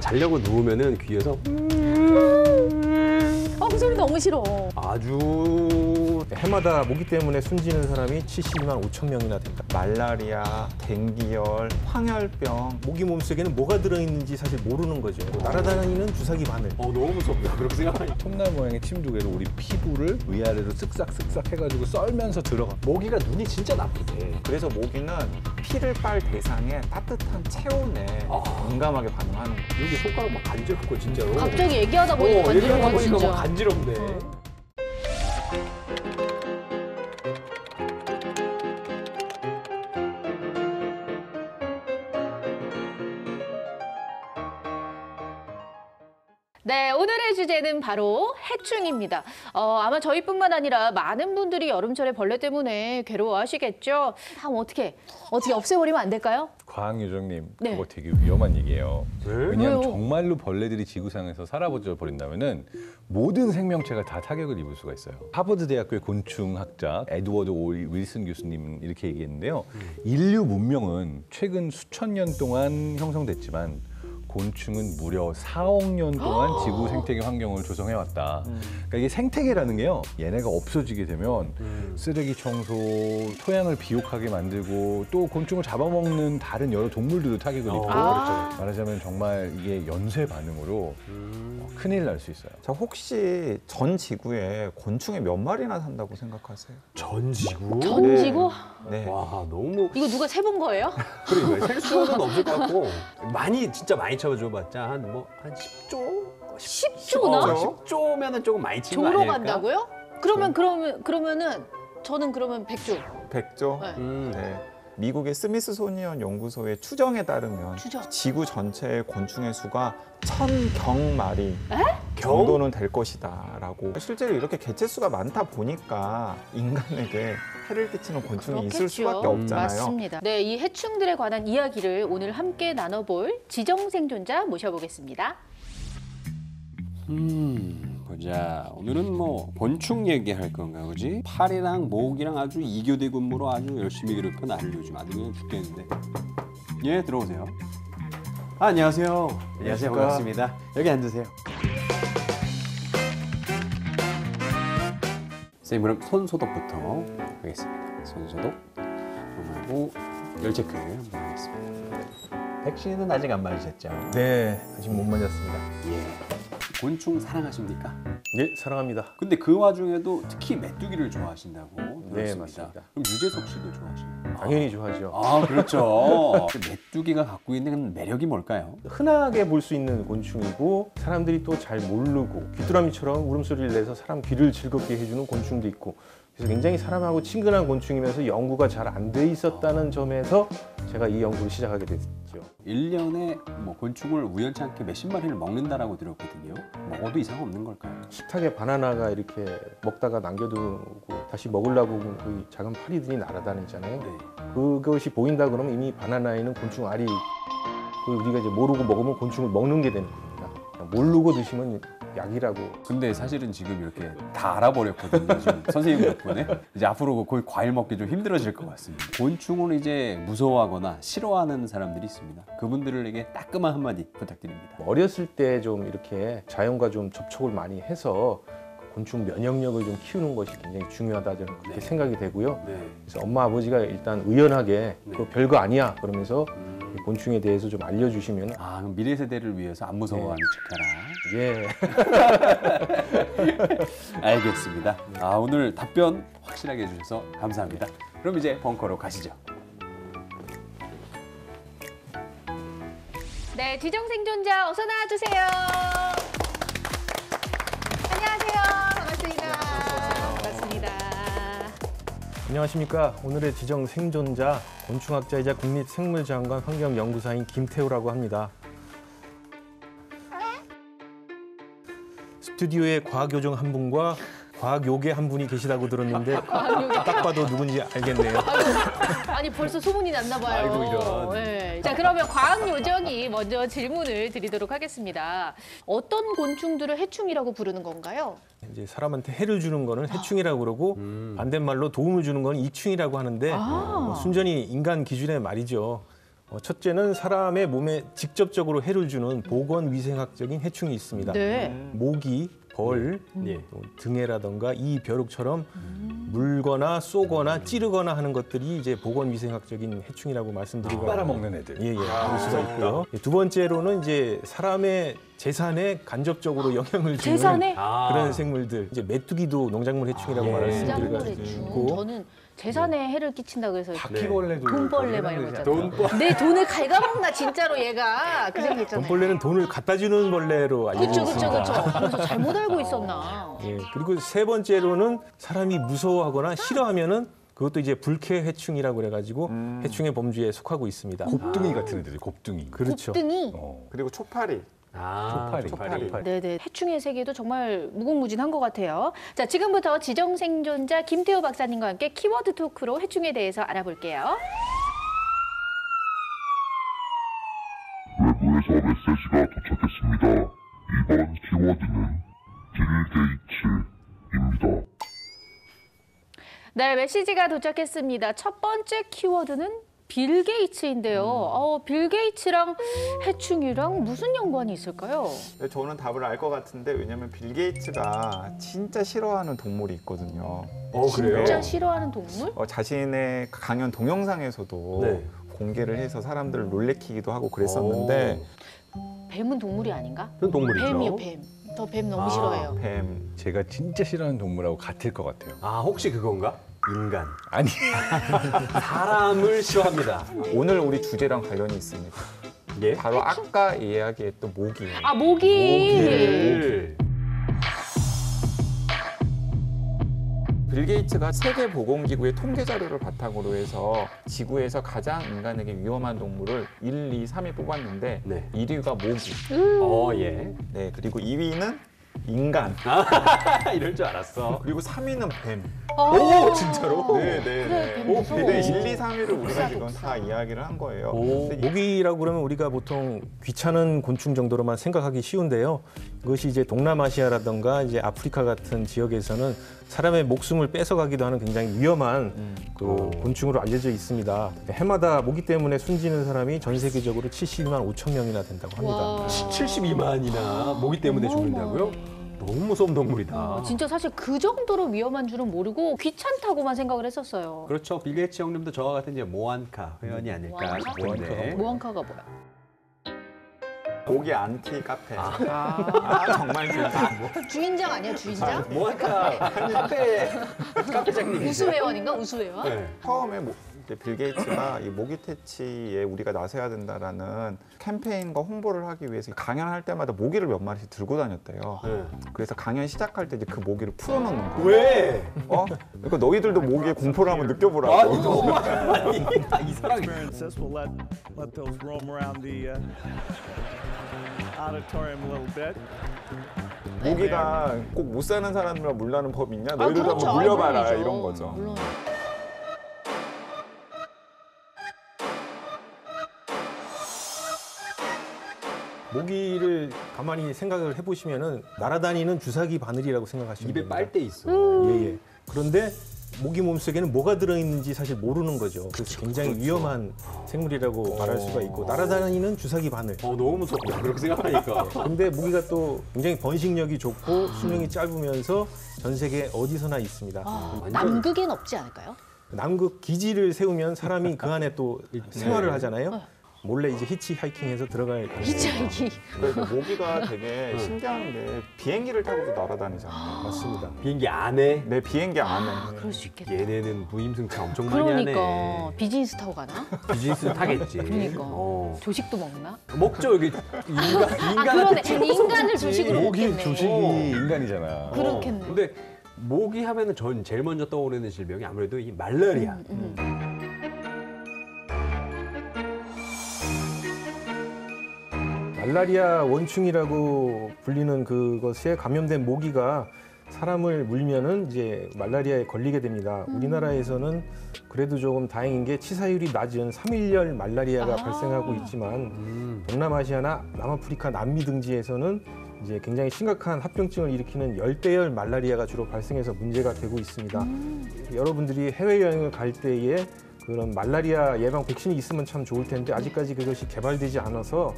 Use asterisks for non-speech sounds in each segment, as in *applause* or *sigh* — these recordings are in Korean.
자려고 누우면은 귀에서 너무 싫어. 아주 해마다 모기 때문에 숨지는 사람이 72만 5천 명이나 된다. 말라리아, 댕기열, 황열병 모기 몸속에는 뭐가 들어있는지 사실 모르는 거죠. 날아다니는 주사기 바늘. 어 너무 무섭다. 그렇게 생각하니 톱날 모양의 침두개로 우리 피부를 위아래로 쓱싹쓱싹 해가지고 썰면서 들어가. 모기가 눈이 진짜 나쁘대. 그래서 모기는 피를 빨 대상에 따뜻한 체온에 아. 민감하게 반응하는 거예요. 여기 손가락 막 간지럽고 진짜로. 갑자기 얘기하다 보니까 어, 완전 얘기하다 와, 보니까 진짜. 막 간지럽네. Okay. 네, 오늘의 주제는 바로 해충입니다. 어, 아마 저희뿐만 아니라 많은 분들이 여름철에 벌레 때문에 괴로워하시겠죠. 다음 어떻게 어떻게 없애버리면 안 될까요? 과학요정님, 네. 그거 되게 위험한 얘기예요. 네? 왜냐하면 왜요? 정말로 벌레들이 지구상에서 살아보져 버린다면은 모든 생명체가 다 타격을 입을 수가 있어요. 하버드 대학교의 곤충학자 에드워드 오 윌슨 교수님은 이렇게 얘기했는데요. 인류 문명은 최근 수천 년 동안 형성됐지만 곤충은 무려 4억 년 동안 *gasps* 지구 생태계 환경을 조성해 왔다. 그러니까 이게 생태계라는 게요. 얘네가 없어지게 되면 음. 쓰레기 청소, 토양을 비옥하게 만들고 또 곤충을 잡아먹는 다른 여러 동물들도 타격을 입고 아. 말하자면 정말 이게 연쇄 반응으로 음. 어, 큰일 날 수 있어요. 자, 혹시 전 지구에 곤충이 몇 마리나 산다고 생각하세요? 전 지구? 전지고 네. 와 너무 이거 누가 세본 거예요? 그러니까 셀 수는 없을 것 같고 많이 진짜 많이 쳐줘봤자 한 뭐 한 10조? 10조나? 어, 10조면은 조금 많이 친거 조로 아닐까? 간다고요? 그러면 그러면 그러면은 저는 그러면 100조. 백조? 네. 음. 네. 미국의 스미스소니언 연구소의 추정에 따르면 추정. 지구 전체의 곤충의 수가 천경 마리 경? 정도는 될 것이다라고 실제로 이렇게 개체 수가 많다 보니까 인간에게 해를 끼치는 곤충이 있을 그렇겠죠. 수밖에 없잖아요. 맞습니다. 네, 이 해충들에 관한 이야기를 오늘 함께 나눠볼 지정 생존자 모셔보겠습니다. 음 보자. 오늘은 뭐 곤충 얘기할 건가 그지? 팔이랑 목이랑 아주 이교대 근무로 아주 열심히 괴롭혀 나를 요즘 아주 그냥 죽겠는데. 예 들어오세요. 아, 안녕하세요. 안녕하세요 반갑습니다. 여기 앉으세요. 선생님 그럼 손 소독부터 하겠습니다. 손 소독. 그리고 열 체크 한번 하겠습니다. 백신은 아직 안 맞으셨죠? 네, 아직 못 맞았습니다. 예 곤충 사랑하십니까? 예, 사랑합니다. 근데 그 와중에도 특히 메뚜기를 좋아하신다고 네, 들었습니다. 맞습니다. 그럼 유재석 씨도 좋아하시나요? 당연히 좋아하죠. 아 그렇죠. *laughs* 그 메뚜기가 갖고 있는 매력이 뭘까요? 흔하게 볼 수 있는 곤충이고 사람들이 또 잘 모르고 귀뚜라미처럼 울음소리를 내서 사람 귀를 즐겁게 해주는 곤충도 있고 그래서 굉장히 사람하고 친근한 곤충이면서 연구가 잘 안 돼 있었다는 점에서 제가 이 연구를 시작하게 됐죠. 1년에 뭐 곤충을 우연찮게 몇십 마리를 먹는다라고 들었거든요. 먹어도 이상 없는 걸까요? 식탁에 바나나가 이렇게 먹다가 남겨두고 다시 먹으려고 보면 그 작은 파리들이 날아다니잖아요. 네. 그것이 보인다 그러면 이미 바나나에는 곤충 알이 그 우리가 이제 모르고 먹으면 곤충을 먹는 게 되는 겁니다. 모르고 드시면 약이라고 근데 사실은 지금 이렇게 다 알아버렸거든요. 지금 *laughs* 선생님 덕분에 이제 앞으로 거의 과일 먹기 좀 힘들어질 것 같습니다. 곤충을 이제 무서워하거나 싫어하는 사람들이 있습니다. 그분들에게 따끔한 한마디 부탁드립니다. 어렸을 때 좀 이렇게 자연과 좀 접촉을 많이 해서 그 곤충 면역력을 좀 키우는 것이 굉장히 중요하다 저는 그렇게 네. 생각이 되고요. 네. 그래서 엄마 아버지가 일단 의연하게 네. 그거 별거 아니야 그러면서 음. 이 곤충에 대해서 좀 알려주시면 아 그럼 미래 세대를 위해서 안 무서워하는 척해라. 예 *laughs* 알겠습니다. 아 오늘 답변 확실하게 해주셔서 감사합니다. 그럼 이제 벙커로 가시죠. 네, 지정 생존자 어서 나와주세요. 안녕하십니까 오늘의 지정 생존자 곤충학자이자 국립생물자원관 환경연구사인 김태우라고 합니다. 스튜디오에 과학요정 한 분과 과학 요괴 한 분이 계시다고 들었는데 *laughs* 딱 봐도 누군지 알겠네요. *laughs* 아니 벌써 소문이 났나 봐요. 아이고, 이런. 네. 자 그러면 과학 요정이 먼저 질문을 드리도록 하겠습니다. 어떤 곤충들을 해충이라고 부르는 건가요? 이제 사람한테 해를 주는 거는 해충이라고 그러고 반대말로 도움을 주는 거는 이충이라고 하는데 아. 뭐 순전히 인간 기준의 말이죠. 어, 첫째는 사람의 몸에 직접적으로 해를 주는 보건 위생학적인 해충이 있습니다. 네. 모기, 벌, 예. 또 등해라던가 이 벼룩처럼 물거나 쏘거나 찌르거나 하는 것들이 이제 보건 위생학적인 해충이라고 말씀드리고 빨아먹는 애들. 예, 예. 그럴 수가 있고요. 예, 두 번째로는 이제 사람의 재산에 간접적으로 영향을 주는 재산에 아. 그런 생물들. 이제 메뚜기도 농작물 해충이라고 예. 말씀드리고 저는 재산에 해를 끼친다 그래서 바퀴벌레도 돈벌레 막 이런 거 있잖아요. 돈벌. 내 돈을 갉아먹나 진짜로 얘가 그 생각했잖아요. 돈벌레는 돈을 갖다 주는 벌레로 알려져 그쵸 그쵸 있습니다. 그쵸. 그래서 잘못 알고 있었나. 예, 그리고 세 번째로는 사람이 무서워하거나 싫어하면은 그것도 이제 불쾌 해충이라고 그래가지고 음. 해충의 범주에 속하고 있습니다. 곱둥이 같은 애들이 곱둥이. 그렇죠. 곱등이. 어. 그리고 초파리. 아, 초파리. 초파리. 네네. 해충의 세계도 정말 무궁무진한 것 같아요. 자, 지금부터 지정 생존자 김태우 박사님과 함께 키워드 토크로 해충에 대해서 알아볼게요. 외부에서 메시지가 도착했습니다. 이번 키워드는 빌 게이츠입니다. 네, 메시지가 도착했습니다. 첫 번째 키워드는 빌 게이츠인데요. 어, 빌 게이츠랑 해충이랑 무슨 연관이 있을까요? 근데 저는 답을 알 것 같은데 왜냐면 빌 게이츠가 진짜 싫어하는 동물이 있거든요. 어, 그래요? 진짜 싫어하는 동물? 어, 자신의 강연 동영상에서도 네. 공개를 해서 사람들을 놀래키기도 하고 그랬었는데 뱀은 동물이 아닌가? 그건 동물이죠. 뱀이요, 뱀. 저 뱀 너무 아. 싫어해요. 뱀 제가 진짜 싫어하는 동물하고 같을 것 같아요. 아, 혹시 그건가? 인간. 아니 *laughs* 사람을 싫어합니다. 오늘 우리 주제랑 관련이 있습니다. 예? 바로 아까 이야기했던 모기예요. 아, 모기. 모기를. 빌 게이츠가 세계 보건기구의 통계 자료를 바탕으로 해서 지구에서 가장 인간에게 위험한 동물을 1, 2, 3위 뽑았는데 네. 1위가 모기. 어, 예. 네, 그리고 2위는 인간. *laughs* 이럴 줄 알았어. 그리고 3위는 뱀. 오, 진짜로? 네, 네, 그래, 네. 무서워. 네, 1, 2, 3위를 우리가 지금. 다 이야기를 한 거예요. 오. 근데 이- 모기라고 그러면 우리가 보통 귀찮은 곤충 정도로만 생각하기 쉬운데요. 이것이 이제 동남아시아라든가 이제 아프리카 같은 지역에서는 사람의 목숨을 뺏어가기도 하는 굉장히 위험한 음. 또 곤충으로 알려져 있습니다. 해마다 모기 때문에 숨지는 사람이 전 세계적으로 72만 5천 명이나 된다고 합니다. 와. 72만이나 모기 때문에 죽는다고요? 너무 무서운 동물이다. 아, 진짜 사실 그 정도로 위험한 줄은 모르고 귀찮다고만 생각을 했었어요. 그렇죠. 빌 게이츠 형님도 저와 같은 이제 모안카 회원이 아닐까 모안카? 싶은데. 모안카가 뭐야? 모기 안티 카페. 아, 정말 진짜. *laughs* 주인장 아니야 주인장? 모안카 카페 카페장님. 우수회원인가 우수회원? 네. 처음에 모- 이제 빌 게이츠가 이 모기 퇴치에 우리가 나서야 된다라는 캠페인과 홍보를 하기 위해서 강연할 때마다 모기를 몇 마리씩 들고 다녔대요. 네. 그래서 강연 시작할 때 이제 그 모기를 풀어놓는 거예요. 왜? 어? 그러니까 너희들도 모기의 공포를 한번 느껴보라고. 아니 너무 아니 *laughs* 아, 이 사람이 experiences. We'll let let those roam around the uh. 모기가 꼭 못 사는 사람이랑 물라는 법 있냐? 아, 너희들도 그렇죠. 한번 물려봐라 물론이죠. 이런 거죠. 물론. 모기를 가만히 생각을 해보시면은 날아다니는 주사기 바늘이라고 생각하시면 입에 됩니다. 빨대 있어. 예, 예. 그런데 모기 몸속에는 뭐가 들어있는지 사실 모르는 거죠. 그래서 굉장히 위험한 생물이라고 말할 수가 있고 날아다니는 주사기 바늘. 어 너무 무섭다. 그렇게 생각하니까. *laughs* 근데 모기가 또 굉장히 번식력이 좋고 수명이 짧으면서 전 세계 어디서나 있습니다. 아, 완전- 남극엔 없지 않을까요? 남극 기지를 세우면 사람이 그 안에 또 생활을 네. 하잖아요. 몰래 이제 히치하이킹해서 들어갈 가능성이 히치하이킹. 그래서 모기가 되게 신기한 게 비행기를 타고도 날아다니잖아요. 맞습니다. 비행기 안에 내 비행기 안에. 아, 그럴 수 있겠다. 얘네는 무임승차 엄청 많이 그러니까 하네. 비즈니스 타고 가나? 비즈니스 타겠지. 그러니까 어. 조식도 먹나? 먹죠 여기 인간 아 인간한테 그러네. 인간을 조식으로 모기 먹겠네. 조식이 어. 인간이잖아. 그렇겠네. 근데 모기 하면은 전 제일 먼저 떠오르는 질병이 아무래도 이 말라리아. 음. 말라리아 원충이라고 불리는 그것에 감염된 모기가 사람을 물면은 이제 말라리아에 걸리게 됩니다. 우리나라에서는 그래도 조금 다행인 게 치사율이 낮은 삼일열 말라리아가 아. 발생하고 있지만 음. 동남아시아나 남아프리카, 남미 등지에서는 이제 굉장히 심각한 합병증을 일으키는 열대열 말라리아가 주로 발생해서 문제가 되고 있습니다. 여러분들이 해외여행을 갈 때에 그런 말라리아 예방 백신이 있으면 참 좋을 텐데 아직까지 그것이 개발되지 않아서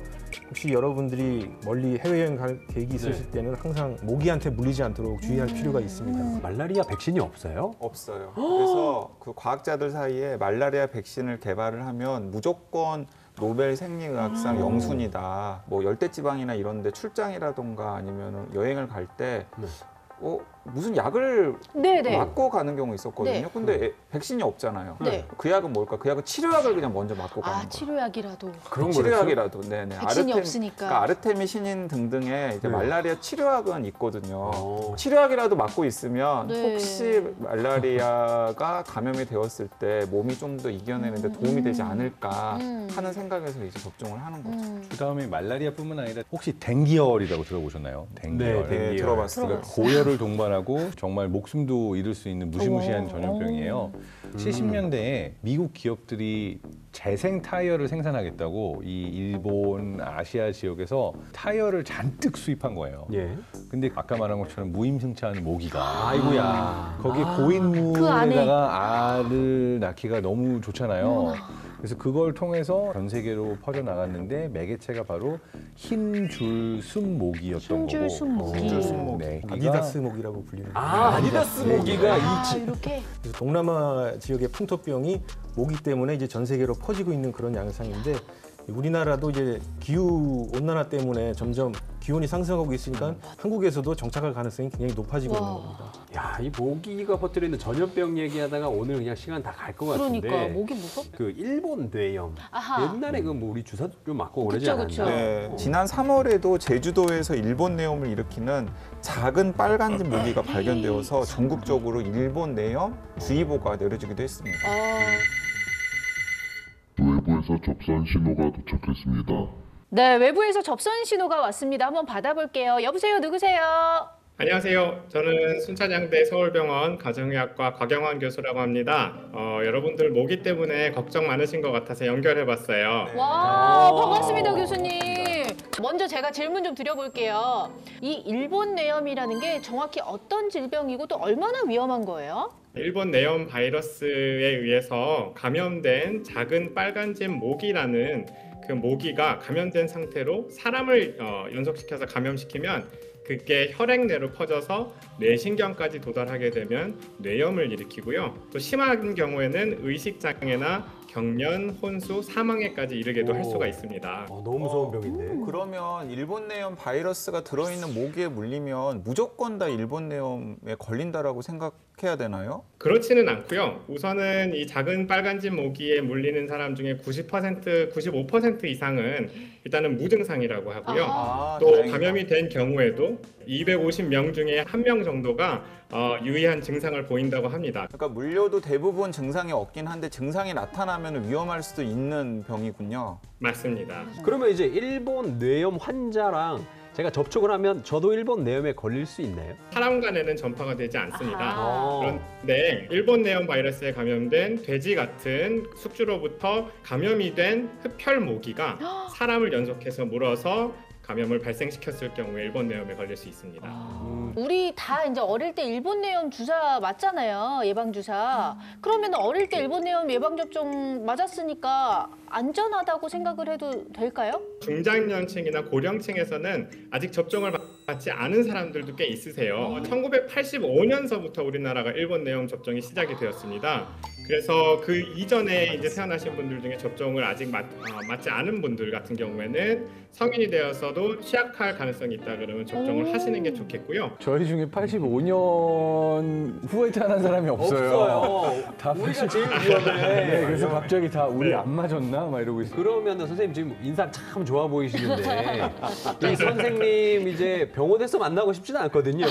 혹시 여러분들이 멀리 해외여행 갈 계획이 있으실 때는 항상 모기한테 물리지 않도록 주의할 필요가 있습니다. 말라리아 백신이 없어요? 없어요. 그래서 그 과학자들 사이에 말라리아 백신을 개발을 하면 무조건 노벨 생리의학상 영순이다. 뭐 열대지방이나 이런 데 출장이라던가 아니면 여행을 갈때 네. 어, 무슨 약을 네네. 맞고 가는 경우 있었거든요. 네. 근데 애- 백신이 없잖아요. 네. 그 약은 뭘까? 그 약은 치료약을 그냥 먼저 맞고 가는 아 거예요. 치료약이라도 그런 거였어요? 치료약이라도 네네 백신이 없으니까. 그러니까 아르테미 신인 등등의 이제 네. 말라리아 치료약은 있거든요. 어. 치료약이라도 맞고 있으면 네. 혹시 말라리아가 감염이 되었을 때 몸이 좀 더 이겨내는데 도움이 되지 않을까 음. 하는 생각에서 이제 접종을 하는 거죠. 음. 그 다음에 말라리아뿐만 아니라 혹시 댕기열이라고 들어보셨나요? 댕기열. 네, 네, 댕기열. 들어봤어요. 그러니까 고열을 동반하 고 정말 목숨도 잃을 수 있는 무시무시한 어머. 전염병이에요. 음. 70년대에 미국 기업들이 재생 타이어를 생산하겠다고 이 일본 아시아 지역에서 타이어를 잔뜩 수입한 거예요. 예. 근데 아까 말한 것처럼 무임승차한 모기가 아이고야. 거기 그 고인물에다가 알을 낳기가 너무 좋잖아요. 그래서 그걸 통해서 전 세계로 퍼져 나갔는데 매개체가 바로 흰줄숲모기였던 흰줄 거고. 숲모기. 흰줄숲모기. 네, 아디다스 모기라고 불리는 아, 아디다스 모기가 아이 지- 이렇게 그래서 동남아 지역의 풍토병이 모기 때문에 이제 전 세계로 퍼지고 있는 그런 양상인데 우리나라도 이제 기후 온난화 때문에 점점 기온이 상승하고 있으니까 한국에서도 정착할 가능성이 굉장히 높아지고 있는 와. 겁니다. 야, 이 모기가 퍼뜨리는 전염병 얘기하다가 오늘 그냥 시간 다 갈 것 같은데. 그러니까 목이 무섭. 그 일본 뇌염. 아하. 옛날에 그 뭐 우리 주사 좀 맞고 그러지 그쵸, 않았나? 네, 지난 3월에도 제주도에서 일본 내염을 일으키는 작은 빨간집 모기가 발견되어서 전국적으로 일본 내염 주의보가 내려지기도 했습니다. 아. 외부에서 접선 신호가 도착했습니다. 네 외부에서 접선 신호가 왔습니다. 한번 받아볼게요. 여보세요 누구세요? 안녕하세요. 저는 순천향대 서울병원 가정의학과 곽영환 교수라고 합니다. 어, 여러분들 모기 때문에 걱정 많으신 것 같아서 연결해봤어요. 와 오. 반갑습니다 교수님. 먼저 제가 질문 좀 드려볼게요. 이 일본 내염이라는 게 정확히 어떤 질병이고 또 얼마나 위험한 거예요? 일본 내염 바이러스에 의해서 감염된 작은 빨간집 모기라는 그 모기가 감염된 상태로 사람을 어, 연속시켜서 감염시키면 그게 혈액 내로 퍼져서 뇌신경까지 도달하게 되면 뇌염을 일으키고요. 또 심한 경우에는 의식 장애나 경련, 혼수, 사망에까지 이르게도 할 오. 수가 있습니다. 어, 너무 무서운 병인데. 그러면 일본 내염 바이러스가 들어있는 모기에 물리면 무조건 다 일본 내염에 걸린다라고 생각 해야 되나요? 그렇지는 않고요. 우선은 이 작은 빨간집 모기에 물리는 사람 중에 90%, 95% 이상은 일단은 무증상이라고 하고요. 아, 또 다행이다. 감염이 된 경우에도 250명 중에 한명 정도가 어, 유의한 증상을 보인다고 합니다. 그러니까 물려도 대부분 증상이 없긴 한데 증상이 나타나면 위험할 수도 있는 병이군요. 맞습니다. 그러면 이제 일본 뇌염 환자랑 제가 접촉을 하면 저도 일본 뇌염에 걸릴 수 있나요? 사람 간에는 전파가 되지 않습니다. 아하. 그런데 일본 내염 바이러스에 감염된 돼지 같은 숙주로부터 감염이 된 흡혈 모기가 *gasps* 사람을 연속해서 물어서 감염을 발생시켰을 경우에 일본 내염에 걸릴 수 있습니다. 우리 다 이제 어릴 때 일본 내염 주사 맞잖아요. 예방 주사. 그러면 어릴 때 일본 내염 예방 접종 맞았으니까 안전하다고 생각을 해도 될까요? 중장년층이나 고령층에서는 아직 접종을 받지 않은 사람들도 꽤 있으세요. 1985년서부터 우리나라가 일본 내염 접종이 시작이 되었습니다. 그래서 그 이전에 이제 태어나신 분들 중에 접종을 아직 맞, 어, 맞지 않은 분들 같은 경우에는 성인이 되어서도 취약할 가능성이 있다 그러면 접종을 오. 하시는 게 좋겠고요. 저희 중에 85년 후에 태어난 사람이 없어요. *laughs* 다 우리가 80. 제일 위험해. 네, 그래서 갑자기 다 우리 네. 안 맞았나 막 이러고 있어요. 그러면 선생님 지금 인상 참 좋아 보이시는데 *laughs* 이 선생님 이제 병원에서 만나고 싶지는 않거든요.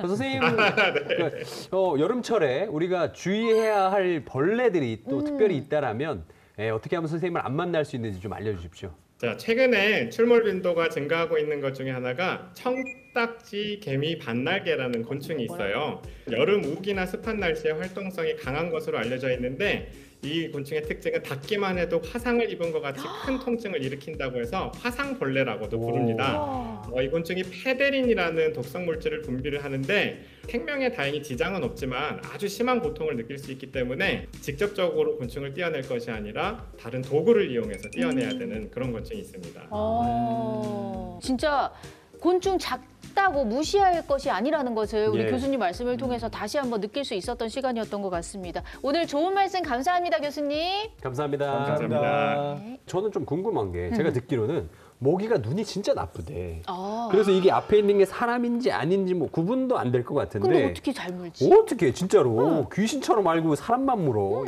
선생님 *laughs* 그, 어, 여름철에 우리가 주의해야 할 벌레들이 또 특별히 있다라면 예, 어떻게 하면 선생님을 안 만날 수 있는지 좀 알려주십시오. 자, 최근에 출몰 빈도가 증가하고 있는 것 중에 하나가 청딱지 개미 반날개라는 곤충이 있어요. 여름 우기나 습한 날씨에 활동성이 강한 것으로 알려져 있는데 이 곤충의 특징은 닿기만 해도 화상을 입은 것 같이 *gasps* 큰 통증을 일으킨다고 해서 화상벌레라고도 부릅니다. 와. 어, 이 곤충이 페데린이라는 독성 물질을 분비를 하는데 생명에 다행히 지장은 없지만 아주 심한 고통을 느낄 수 있기 때문에 직접적으로 곤충을 떼어낼 것이 아니라 다른 도구를 이용해서 떼어내야 되는 그런 곤충이 있습니다. 어, 진짜 곤충 작 다고 무시할 것이 아니라는 것을 우리 예. 교수님 말씀을 통해서 다시 한번 느낄 수 있었던 시간이었던 것 같습니다. 오늘 좋은 말씀 감사합니다, 교수님. 감사합니다. 감사합니다. 저는 좀 궁금한 게 제가 듣기로는 모기가 눈이 진짜 나쁘대. 아, 그래서 이게 앞에 있는 게 사람인지 아닌지 뭐 구분도 안 될 것 같은데. 근데 어떻게 잘 물지? 어떻게 진짜로 귀신처럼 알고 사람만 물어.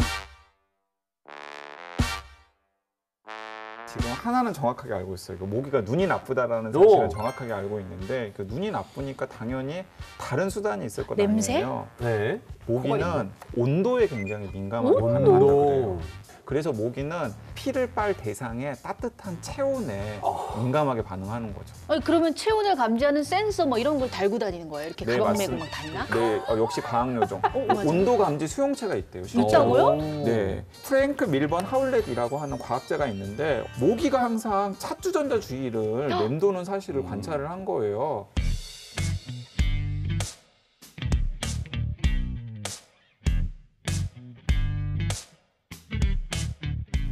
지금 하나는 정확하게 알고 있어요. 그 모기가 눈이 나쁘다라는 오. 사실은 정확하게 알고 있는데 그 눈이 나쁘니까 당연히 다른 수단이 있을 것 냄새? 아니에요. 네. 모기는 온도에 굉장히 때문에 온도. 그래서 모기는 피를 빨 대상에 따뜻한 체온에 아. 민감하게 반응하는 거죠. 아니, 그러면 체온을 감지하는 센서 뭐 이런 걸 달고 다니는 거예요? 이렇게 네, 가방 메고 맞습니다. 막 다니나? 네, 어, 역시 과학요정. 어, 맞아요. 온도 감지 수용체가 있대요. 실제로. 있다고요? 네, 프랭크 밀번 하울렛이라고 하는 과학자가 있는데 모기가 항상 차주전자 주위를 맴도는 사실을 관찰을 한 거예요.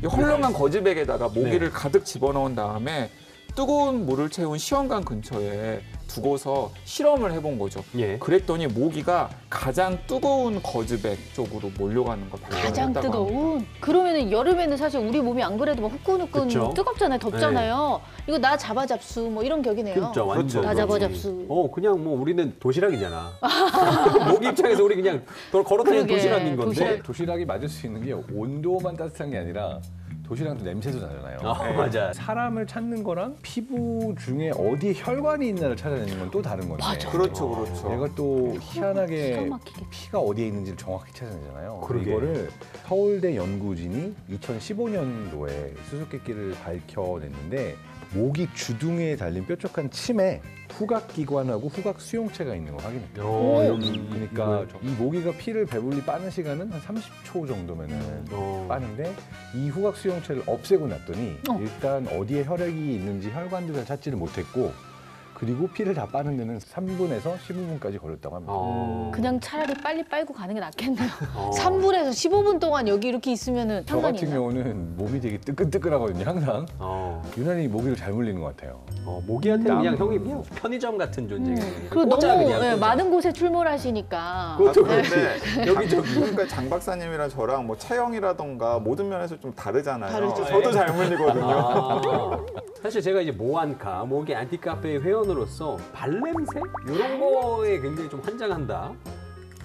헐렁한 거즈백에다가 모기를 가득 집어넣은 다음에 뜨거운 물을 채운 시험관 근처에 두고서 실험을 해본 거죠. 예. 그랬더니 모기가 가장 뜨거운 거즈백 쪽으로 몰려가는 걸 가장 발견했다고 합니다. 뜨거운. 그러면은 여름에는 사실 우리 몸이 안 그래도 막 후끈후끈 그쵸? 뜨겁잖아요, 덥잖아요. 이거 나 잡아 잡수 뭐 이런 격이네요. 진짜 완전. 나 그렇지. 잡아 잡수. 어, 그냥 뭐 우리는 도시락이잖아. *laughs* 모기 입장에서 우리 그냥 걸어다니는 그러게, 도시락인 건데. 도시락. 도시락이 맞을 수 있는 게 온도만 따뜻한 게 아니라 도시락도 냄새도 나잖아요. 어, 네. 맞아. 사람을 찾는 거랑 피부 중에 어디에 혈관이 있나를 찾아내는 건 또 다른 건데. 맞아. 그렇죠, 그렇죠. 얘가 또 기가 희한하게. 피가 어디에 있는지를 정확히 찾아내잖아요. 그러게. 이거를 서울대 연구진이 2015년도에 수수께끼를 밝혀냈는데 모기 주둥이에 달린 뾰족한 침에 후각 기관하고 후각 수용체가 있는 걸 여기. 그러니까 좀- 이 모기가 피를 배불리 빠는 시간은 한 30초 정도면은 어. 빠는데 이 후각 수용체를 없애고 났더니 어. 일단 어디에 혈액이 있는지 혈관도 잘 찾지를 못했고 그리고 피를 다 빠는 데는 3분에서 15분까지 걸렸다고 합니다. 어. 그냥 차라리 빨리 빨고 가는 게 낫겠네요. 어. *laughs* 3분에서 15분 동안 여기 이렇게 있으면은 저 상관이 같은 있나? 경우는 몸이 되게 뜨끈뜨끈하거든요, 항상. 어. 유난히 모기를 잘 물리는 것 같아요. 어, 모기한테는 그냥 남- 형이 그냥 편의점 같은 존재예요. 음. 그리고 너무 그냥, 예, 꽂아. 많은 곳에 출몰하시니까. 그것도 아, 그렇지. 그런데 *laughs* 여기저기. 그러니까 장 박사님이랑 저랑 뭐 체형이라던가 모든 면에서 좀 다르잖아요. 다르죠. 저도 잘 물리거든요. 아, 사실 제가 이제 모안카, 모기 안티카페 회원 으로서 발냄새 이런 거에 굉장히 좀 환장한다.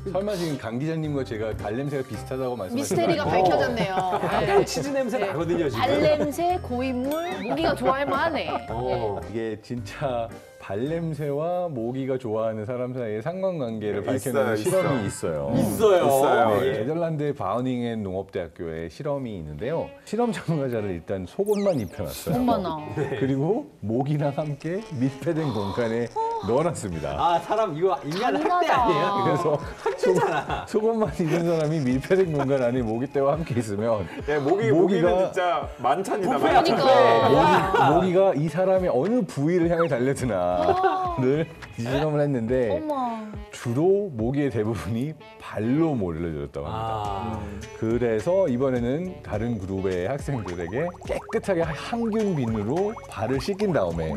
설마 지금 강 기자님과 제가 발 냄새가 비슷하다고 말씀하신 미스테리가? 밝혀졌네요. 약간 네. 치즈 냄새 네. 나거든요 지금. 발 냄새, 고인물, 모기가 좋아할 만하네. 어. 이게 진짜 발냄새와 모기가 좋아하는 사람 사이의 상관관계를 밝혀내는 있어요, 실험이 있어요. 있어요. 있어요. 네, 예. 네덜란드 바우닝엔 농업대학교에 실험이 있는데요. 실험 참가자를 일단 속옷만 입혀놨어요. 엄마나. 그리고 모기랑 함께 밀폐된 공간에 넣어놨습니다. 아 사람 이거 인간 학대 잔인하다. 아니에요? 그래서 학대잖아. 속옷만 입은 사람이 밀폐된 공간 안에 모기떼와 함께 있으면 예, 모기 모기가- 모기는 진짜 만찬이다. 부패야, 만찬. 모기, 모기가 이 사람의 어느 부위를 향해 달려드나를 실험을 했는데 어머. 주로 모기의 대부분이 발로 몰려들었다고 합니다. 아, 그래서 이번에는 다른 그룹의 학생들에게 깨끗하게 항균 비누로 발을 씻긴 다음에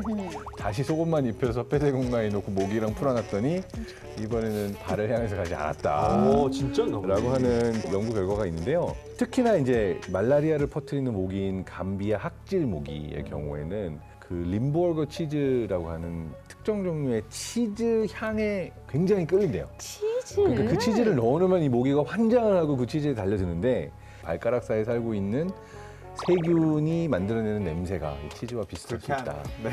다시 속옷만 입혀서 폐쇄 공간에 놓고 모기랑 풀어놨더니 이번에는 발을 향해서 가지 않았다. 오 진짜인가 보네. 라고 하는 연구 결과가 있는데요. 특히나 이제 말라리아를 퍼뜨리는 모기인 감비아 학질 모기의 경우에는 그 림보얼거 치즈라고 하는 특정 종류의 치즈 향에 굉장히 끌린대요. 치즈. 그러니까 그 치즈를 넣어놓으면 이 모기가 환장을 하고 그 치즈에 달려드는데 발가락 사이에 살고 있는 세균이 만들어내는 냄새가 이 치즈와 비슷할 수 불쾌한. 있다. 네.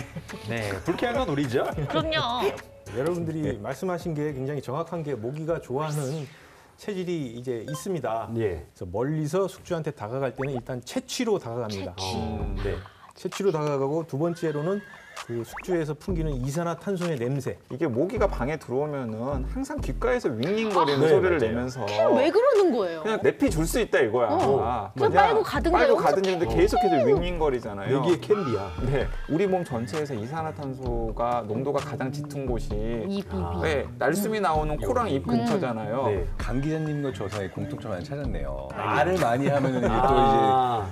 네 불쾌한 건 우리죠. 그럼요. 여러분들이 말씀하신 게 굉장히 정확한 게 모기가 좋아하는 체질이 이제 있습니다. 예. 그래서 멀리서 숙주한테 다가갈 때는 일단 채취로 다가갑니다. 채취. 어, 네. 채취로 다가가고 두 번째로는 그 숙주에서 풍기는 이산화탄소의 냄새. 이게 모기가 방에 들어오면은 항상 뒷가에서 윙윙거리는 네, 소리를 맞아요. 내면서 왜 그러는 거예요? 그냥 내 피 줄 수 있다 이거야. 어. 아, 그냥 빨고 가든가요? 빨고 가든지 근데 계속해서 윙윙거리잖아요. 여기에 캔디야. 네, 우리 몸 전체에서 이산화탄소가 농도가 가장 짙은 곳이 입, 입, 입. 네, 날숨이 나오는 코랑 입 근처잖아요. 네. 강 기자님과 저 사이 공통점 하나 찾았네요. 말을 많이 하면은 이게 또 이제 아,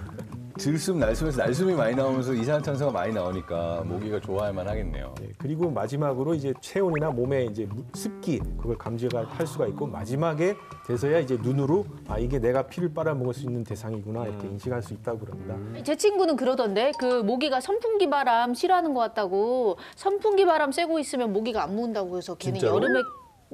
들숨 날숨에서 날숨이 많이 나오면서 이산화탄소가 많이 나오니까 모기가 좋아할 만하겠네요. 네, 그리고 마지막으로 이제 체온이나 몸의 이제 무- 습기 그걸 감지가 할 수가 있고 마지막에 돼서야 이제 눈으로 아 이게 내가 피를 빨아먹을 수 있는 대상이구나 이렇게 인식할 수 있다고 그럽니다. 제 친구는 그러던데 그 모기가 선풍기 바람 싫어하는 것 같다고 선풍기 바람 쐬고 있으면 모기가 안 문다고 해서 걔는 진짜로? 여름에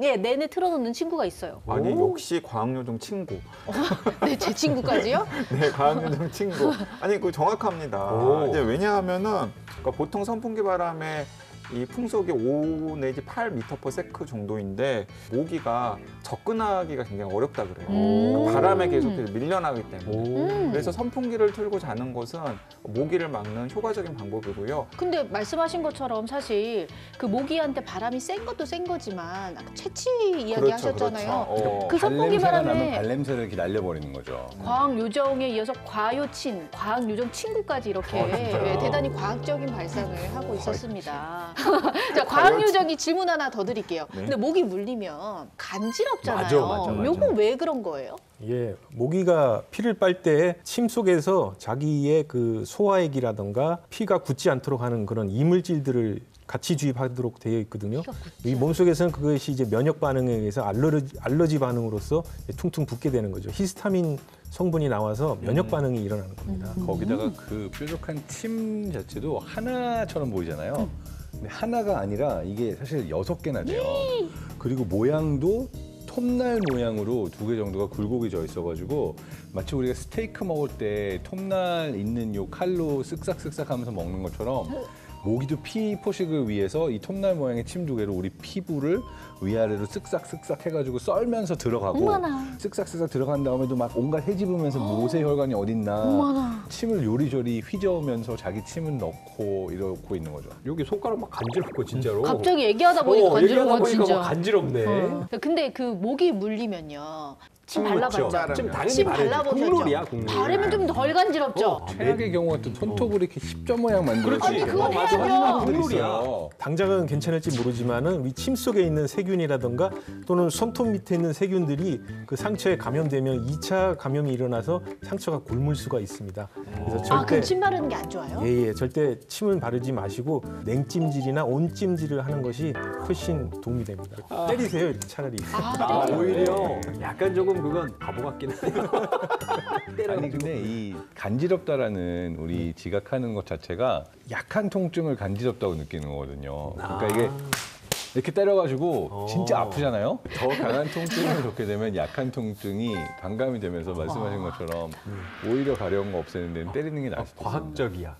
예 내내 틀어놓는 친구가 있어요. 아니 역시 과학요정 친구. *laughs* 네, 제 친구까지요? *laughs* 네, 과학요정 친구. 아니 그 정확합니다. 오. 이제 왜냐하면은 그러니까 보통 선풍기 바람에 이 풍속이 5 내지 8 미터 퍼 세크 정도인데 모기가 접근하기가 굉장히 어렵다 그래요. 음. 그 바람에 계속해서 밀려나기 때문에. 오. 그래서 선풍기를 틀고 자는 것은 모기를 막는 효과적인 방법이고요. 근데 말씀하신 것처럼 사실 그 모기한테 바람이 센 것도 센 거지만 아까 채취 이야기 하셨잖아요. 그렇죠. 어. 그 선풍기 발냄새가 나면 바람에 발냄새를 이렇게 날려버리는 거죠. 과학 요정에 이어서 과요친, 과학 요정 친구까지 이렇게 예, 대단히 과학적인 발상을 하고 있었습니다. *laughs* 자, 과학 요정이 질문 하나 더 드릴게요. 네. 근데 모기 물리면 간지럽잖아요. 맞아, 맞아, 맞아. 요건 왜 그런 거예요? 예, 모기가 피를 빨 때 침 속에서 자기의 그 소화액이라든가 피가 굳지 않도록 하는 그런 이물질들을 같이 주입하도록 되어 있거든요. 이 몸속에서는 그것이 이제 면역 반응에 의해서 알러지, 알러지 반응으로서 퉁퉁 붓게 되는 거죠. 히스타민 성분이 나와서 면역 반응이 일어나는 겁니다. 거기다가 그 뾰족한 침 자체도 하나처럼 보이잖아요. 근데 하나가 아니라 이게 사실 여섯 개나 돼요. 그리고 모양도 톱날 모양으로 두 개 정도가 굴곡이 져 있어가지고 마치 우리가 스테이크 먹을 때 톱날 있는 요 칼로 쓱싹쓱싹 하면서 먹는 것처럼 모기도 피 포식을 위해서 이 톱날 모양의 침두 개로 우리 피부를 위아래로 쓱싹쓱싹 해가지고 썰면서 들어가고 어머나. 쓱싹쓱싹 들어간 다음에도 막 온갖 헤집으면서 모세 혈관이 어딨나 어머나. 침을 요리조리 휘저으면서 자기 침을 넣고 이러고 있는 거죠. 여기 손가락 막 간지럽고 진짜로. 갑자기 얘기하다 보니까 어, 간지러운 얘기하다 거 보니까 진짜. 막 간지럽네. 어. 근데 그 모기 물리면요. 침 그렇죠. 발라봤죠? 좀 당연히 침. 발라보셨죠? 국룰이야, 국룰. 바르면 좀 덜 간지럽죠? 어. 최악의 경우가 또 손톱을 이렇게 십자 모양 만들어 그렇지. 아니, 그건 맞아, 해야죠. 맞아. 분들이 국룰이야. 당장은 괜찮을지 모르지만은 우리 침 속에 있는 세균이라든가 또는 손톱 밑에 있는 세균들이 그 상처에 감염되면 2차 감염이 일어나서 상처가 곪을 수가 있습니다. 그래서 아, 절대 그럼 침 바르는 게 안 좋아요? 예, 예, 절대 침을 바르지 마시고 냉찜질이나 온찜질을 하는 것이 훨씬 도움이 됩니다. 때리세요, 이렇게 차라리. 아, 오히려 약간 조금 그건 바보 같긴 해요. *laughs* 아니 근데 이 간지럽다라는 우리 지각하는 것 자체가 약한 통증을 간지럽다고 느끼는 거거든요. 그러니까 이게 이렇게 때려가지고 진짜 아프잖아요. 더 강한 통증을 *laughs* 줬게 되면 약한 통증이 반감이 되면서 말씀하신 것처럼 오히려 가려운 거 없애는 데는 때리는 게 나을 수도 있습니다. 과학적이야.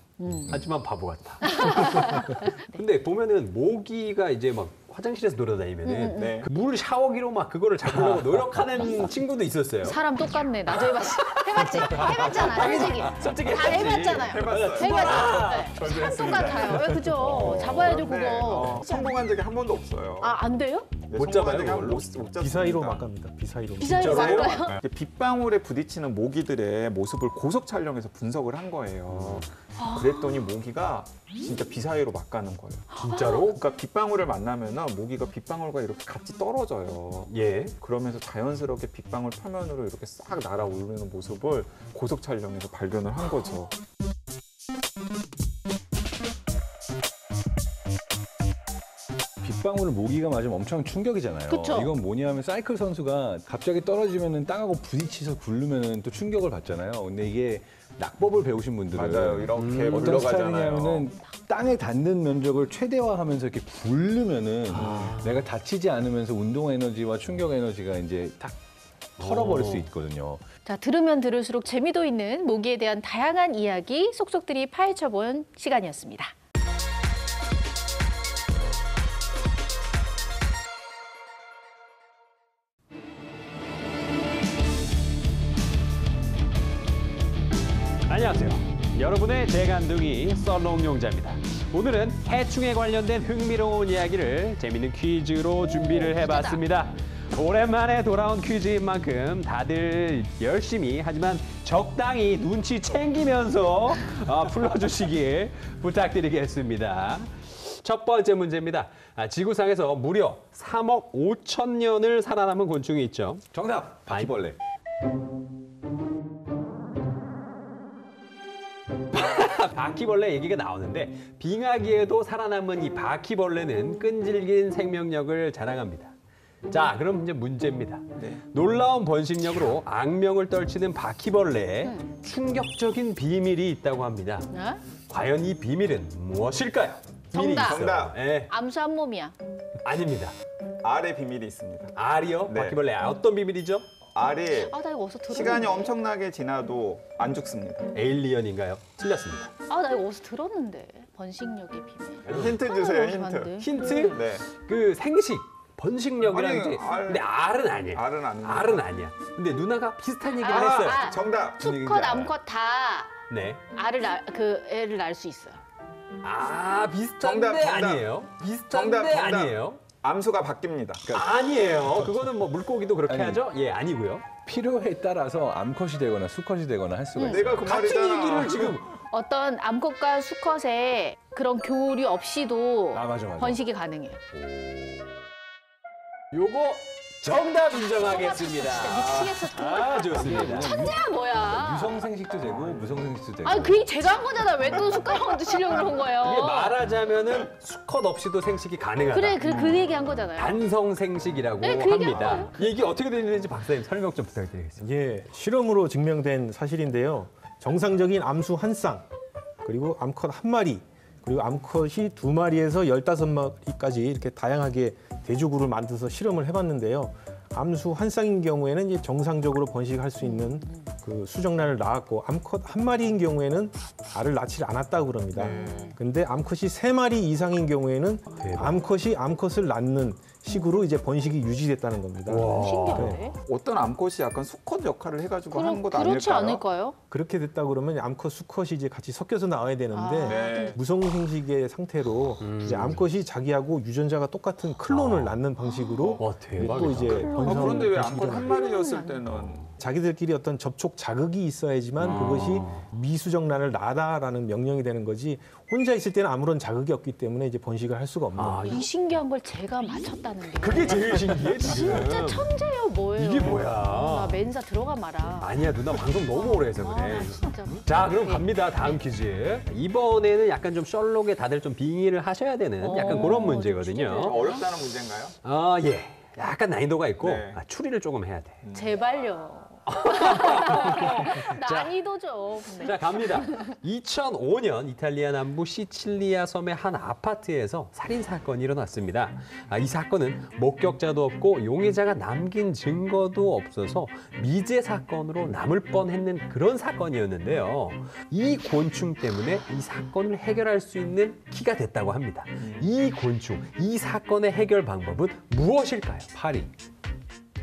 하지만 바보 같다. *laughs* 근데 보면은 모기가 이제 막 화장실에서 돌아다니면은 네. 그물 샤워기로 막 그거를 잡으려고 노력하는 *laughs* 친구도 있었어요. 사람 똑같네. 나도 해봤어. 해봤지? 해봤잖아, 솔직히. 솔직히 다 해봤잖아요. 해봤어요. 해봤어. 네. 사람 똑같아요. 왜 그죠? 잡아야죠, 그런데, 그거. 어, 성공한 적이 한 번도 없어요. 아, 안 돼요? 네, 못 잡아요, 그걸로? 못, 못. 비사이로 막 갑니다. 비사이로. 비사이로? 갈까요? 이렇게 빗방울에 부딪히는 모기들의 모습을 고속 촬영해서 분석을 한 거예요. 그랬더니 모기가 진짜 비사이로 막 가는 거예요. 진짜로? 그러니까 빗방울을 만나면은 모기가 빗방울과 이렇게 같이 떨어져요. 예. 그러면서 자연스럽게 빗방울 표면으로 이렇게 싹 날아오르는 모습을 고속 촬영해서 발견을 한 거죠. 빗방울을 모기가 맞으면 엄청 충격이잖아요. 그쵸. 이건 뭐냐면 사이클 선수가 갑자기 떨어지면은 땅하고 부딪히서 굴르면은 또 충격을 받잖아요. 근데 이게 낙법을 배우신 분들은 맞아요. 이렇게 어떤 물러가잖아요. 스타일이냐면은 땅에 닿는 면적을 최대화하면서 이렇게 굴르면은 아. 내가 다치지 않으면서 운동 에너지와 충격 에너지가 이제 딱 털어버릴 수 있거든요. 자, 들으면 들을수록 재미도 있는 모기에 대한 다양한 이야기 속속들이 파헤쳐본 시간이었습니다. 여러분의 재간둥이 썰롱 용자입니다. 오늘은 해충에 관련된 흥미로운 이야기를 재밌는 퀴즈로 준비를 해봤습니다. 오랜만에 돌아온 퀴즈인 만큼 다들 열심히 하지만 적당히 눈치 챙기면서 어, 풀어주시길 *laughs* 부탁드리겠습니다. 첫 번째 문제입니다. 아, 지구상에서 무려 3억 5천 년을 살아남은 곤충이 있죠. 정답 바퀴벌레. 바퀴벌레 얘기가 나오는데 빙하기에도 살아남은 이 바퀴벌레는 끈질긴 생명력을 자랑합니다. 자, 그럼 이제 문제입니다. 네. 놀라운 번식력으로 악명을 떨치는 바퀴벌레에 충격적인 비밀이 있다고 합니다. 네? 과연 이 비밀은 무엇일까요? 비밀이 정답. 정답. 예, 암수 한 몸이야. 아닙니다. 알의 비밀이 있습니다. 알이요? 네. 바퀴벌레 알. 어떤 비밀이죠? 알이 아, 나 이거 어디서. 시간이 엄청나게 지나도 안 죽습니다. 에일리언인가요? 틀렸습니다. 아, 나 이거 어디서 들었는데. 번식력의 비밀. 힌트 주세요, 하나도 힌트. 힌트? 네. 그 생식, 번식력이라는 아니, 게 알- 근데 알은 아니에요. 알은 아닙니다. 알은 아니야. 근데 누나가 비슷한 얘기를 아, 했어요. 아. 정답. 수컷, 암컷 다 네. 알을 낳, 그 애를 낳을 수 있어요. 아 비슷한데 정답, 정답. 아니에요. 비슷한데 정답, 정답. 아니에요. 암수가 바뀝니다. 아니에요. 그거는 뭐 물고기도 그렇게 아니. 하죠. 예, 아니고요. 필요에 따라서 암컷이 되거나 수컷이 되거나 할 수가 있어요. 내가 그 같은 말이잖아. 얘기를 지금 어떤 암컷과 수컷의 그런 교류 없이도 아 맞아 맞아. 번식이 가능해요. 요거 정답 인정하겠습니다. 진짜 미치겠어. 정말. 아 좋습니다. 천재야 뭐야. 유성생식도 되고 무성생식도 되고. 아니 그게 제가 한 거잖아. 왜 또 숟가락을 드시려고 그런 거예요? 이게 말하자면은 수컷 없이도 생식이 가능하다. 그래 그, 그 얘기 한 거잖아요. 단성 생식이라고 네, 그 합니다. 이게 어떻게 되는지 박사님 설명 좀 부탁드리겠습니다. 예, 실험으로 증명된 사실인데요. 정상적인 암수 한 쌍, 그리고 암컷 한 마리, 그리고 암컷이 두 마리에서 열다섯 마리까지 이렇게 다양하게 대조구를 만들어서 실험을 해봤는데요. 암수 한 쌍인 경우에는 이제 정상적으로 번식할 수 있는 그 수정란을 낳았고 암컷 한 마리인 경우에는 알을 낳지 않았다고 그럽니다. 근데 암컷이 세 마리 이상인 경우에는 암컷이 암컷을 낳는 식으로 이제 번식이 유지됐다는 겁니다. 신기한데. 어떤 암컷이 약간 수컷 역할을 해가지고 그럼 하는 것 그렇지 아닐까요? 않을까요? 그렇게 됐다 그러면 암컷 수컷이 이제 같이 섞여서 나와야 되는데 아. 네. 무성생식의 상태로 음. 이제 암컷이 자기하고 유전자가 똑같은 클론을 낳는 방식으로 와, 또 대박이다. 이제 아, 번성 그런데 왜 암컷 한. 마리였을 때는 자기들끼리 어떤 접촉 자극이 있어야지만 아. 그것이 미수정란을 낳다라는 명령이 되는 거지 혼자 있을 때는 아무런 자극이 없기 때문에 이제 번식을 할 수가 없는 아, 거예요. 이 신기한 걸 제가 맞췄다는 게. 그게 제일 신기해 지금. 진짜 천재예요 뭐예요? 이게 뭐야? 나 맨사 들어가 마라. 아니야 누나 방송 너무 오래 해서 아, 그래. 나 진짜. 자 그럼 갑니다 다음 퀴즈 이번에는 약간 좀 셜록에 다들 좀 빙의를 하셔야 되는 약간 어, 그런 좀 문제거든요 어렵다는 문제인가요? 아 예 약간 난이도가 있고 네. 아, 추리를 조금 해야 돼. 제발요. *laughs* 난이도죠. 네. 자 갑니다. 2005년 이탈리아 남부 시칠리아 섬의 한 아파트에서 살인 사건이 일어났습니다. 아, 이 사건은 목격자도 없고 용의자가 남긴 증거도 없어서 미제 사건으로 남을 뻔했는 그런 사건이었는데요. 이 곤충 때문에 이 사건을 해결할 수 있는 키가 됐다고 합니다. 이 곤충, 이 사건의 해결 방법은 무엇일까요? 파리.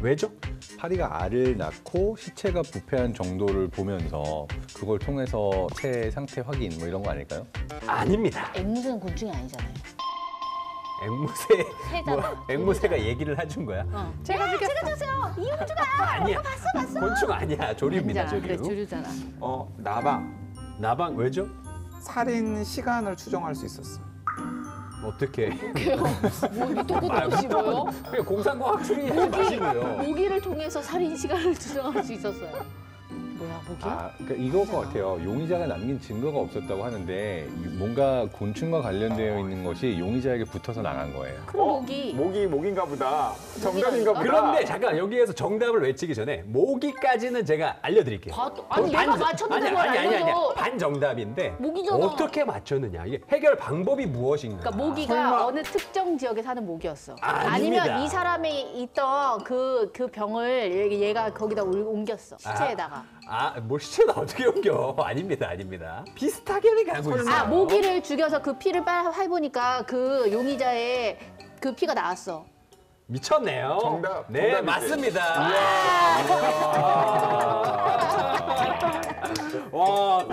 왜죠? 파리가 알을 낳고 시체가 부패한 정도를 보면서 그걸 통해서 체 상태 확인 뭐 이런 거 아닐까요? 아닙니다. 앵무새는 곤충이 아니잖아요. 앵무새, 새잖아. 뭐, 앵무새가 얘기를 해준 거야? 어. 제가 제가 주세요. 이용주가. 아니야. 곤충 아니야. 조류입니다. 아니잖아. 그래 조류. 조류잖아. 어 나방 나방 왜죠? 살인 시간을 추정할 수 있었어. 어떻게? 뭐 밑도 끝도 없이 뭐요? 그냥 공상과학 추리하지 마시고요. 모기를 통해서 살인 시간을 *laughs* 추정할 수 있었어요. 뭐야 모기? 아, 그러니까 이거 것 같아요. 용의자가 남긴 증거가 없었다고 하는데 뭔가 곤충과 관련되어 있는 것이 용의자에게 붙어서 나간 거예요. 그럼 모기. 모기 모기인가 보다. 정답인가 보다. 그런데 잠깐 여기에서 정답을 외치기 전에 모기까지는 제가 알려드릴게요. 봐- 아니, 내가 맞췄는데 아니, 뭘 아니, 아니, 아니, 알려줘. 반 정답인데 모기잖아. 어떻게 맞췄느냐 이게 해결 방법이 무엇인가? 그러니까 모기가 설마- 어느 특정 지역에 사는 모기였어. 아닙니다. 아니면 이 사람이 있던 그, 그 병을 얘- 얘가 거기다 올- 옮겼어. 시체에다가. 아, 뭘 시체는 어떻게 옮겨? *laughs* 아닙니다, 아닙니다. 비슷하게 가고 있어요. 아, 모기를 죽여서 그 피를 빨 해보니까 그 용의자의 그 피가 나왔어. 미쳤네요. 정답, 네, 정답이지. 맞습니다. 와,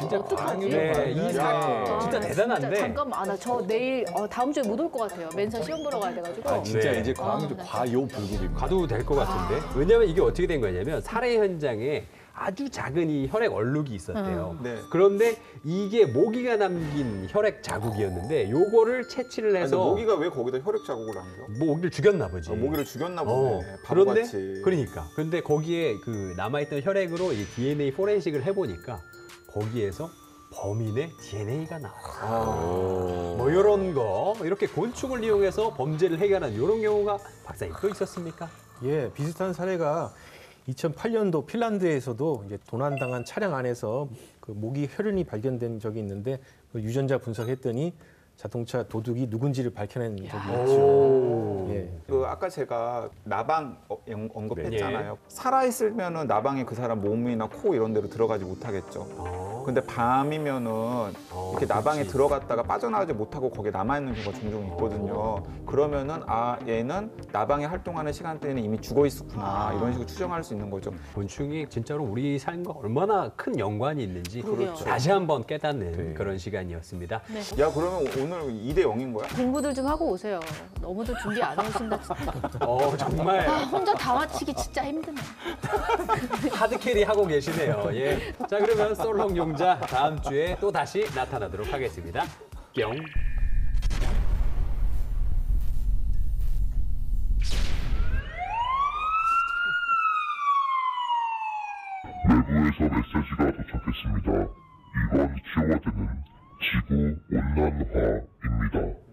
진짜 어떡하지? 네, 이 사, 아, 진짜 대단한데. 잠깐만, 아, 나 저 내일 어, 다음 주에 못 올 것 같아요. mensa 시험 보러 가야 돼가지고. 아, 진짜 네. 이제 과학도 아, 과요 불급입니다. 가도 될 것 같은데. 왜냐면 이게 어떻게 된 거냐면 살해 현장에 아주 작은 이 혈액 얼룩이 있었대요. 네. 그런데 이게 모기가 남긴 혈액 자국이었는데 요거를 채취를 근데 해서 모기가 왜 거기다 혈액 자국을 남겨? 모기를 죽였나 보지. 아, 모기를 죽였나 어, 보네. 그런데 바보같이. 그러니까 근데 거기에 그 남아 있던 혈액으로 이 DNA 포렌식을 해 보니까 거기에서 범인의 DNA가 나와. 아. 뭐 이런 거 이렇게 곤충을 이용해서 범죄를 해결하는 이런 경우가 박사님 또 있었습니까? 예, 비슷한 사례가 2008년도 핀란드에서도 이제 도난당한 차량 안에서 그 모기 혈흔이 발견된 적이 있는데 그 유전자 분석했더니 자동차 도둑이 누군지를 밝혀낸 적이 있죠. 예. 그 아까 제가 나방 어, 영- 언급했잖아요. 네. 살아 있으면은 나방이 그 사람 몸이나 코 이런 데로 들어가지 못하겠죠. 어. 근데 밤이면은 어, 이렇게 나방에 그렇지. 들어갔다가 빠져나가지 못하고 거기에 남아 있는 경우가 종종 있거든요. 그러면은 아 얘는 나방에 활동하는 시간대에는 이미 죽어 있었구나 이런 식으로 추정할 수 있는 거죠. 곤충이 진짜로 우리 삶과 얼마나 큰 연관이 있는지 그러게요. 다시 한번 깨닫는 네. 그런 시간이었습니다. 네. 야 그러면 오늘 2대 0인 거야? 공부들 좀 하고 오세요. 너무도 준비 안 해오신다. 진짜. *laughs* 어 정말 아, 혼자 다 맞히기 진짜 힘드네. *laughs* 하드캐리 하고 계시네요. 예. 자 그러면 솔롱 용자 다음 주에 또 다시 나타나도록 하겠습니다. 뿅. 외부에서 메시지가 도착했습니다. 이번 키워드는 지구 온난화입니다.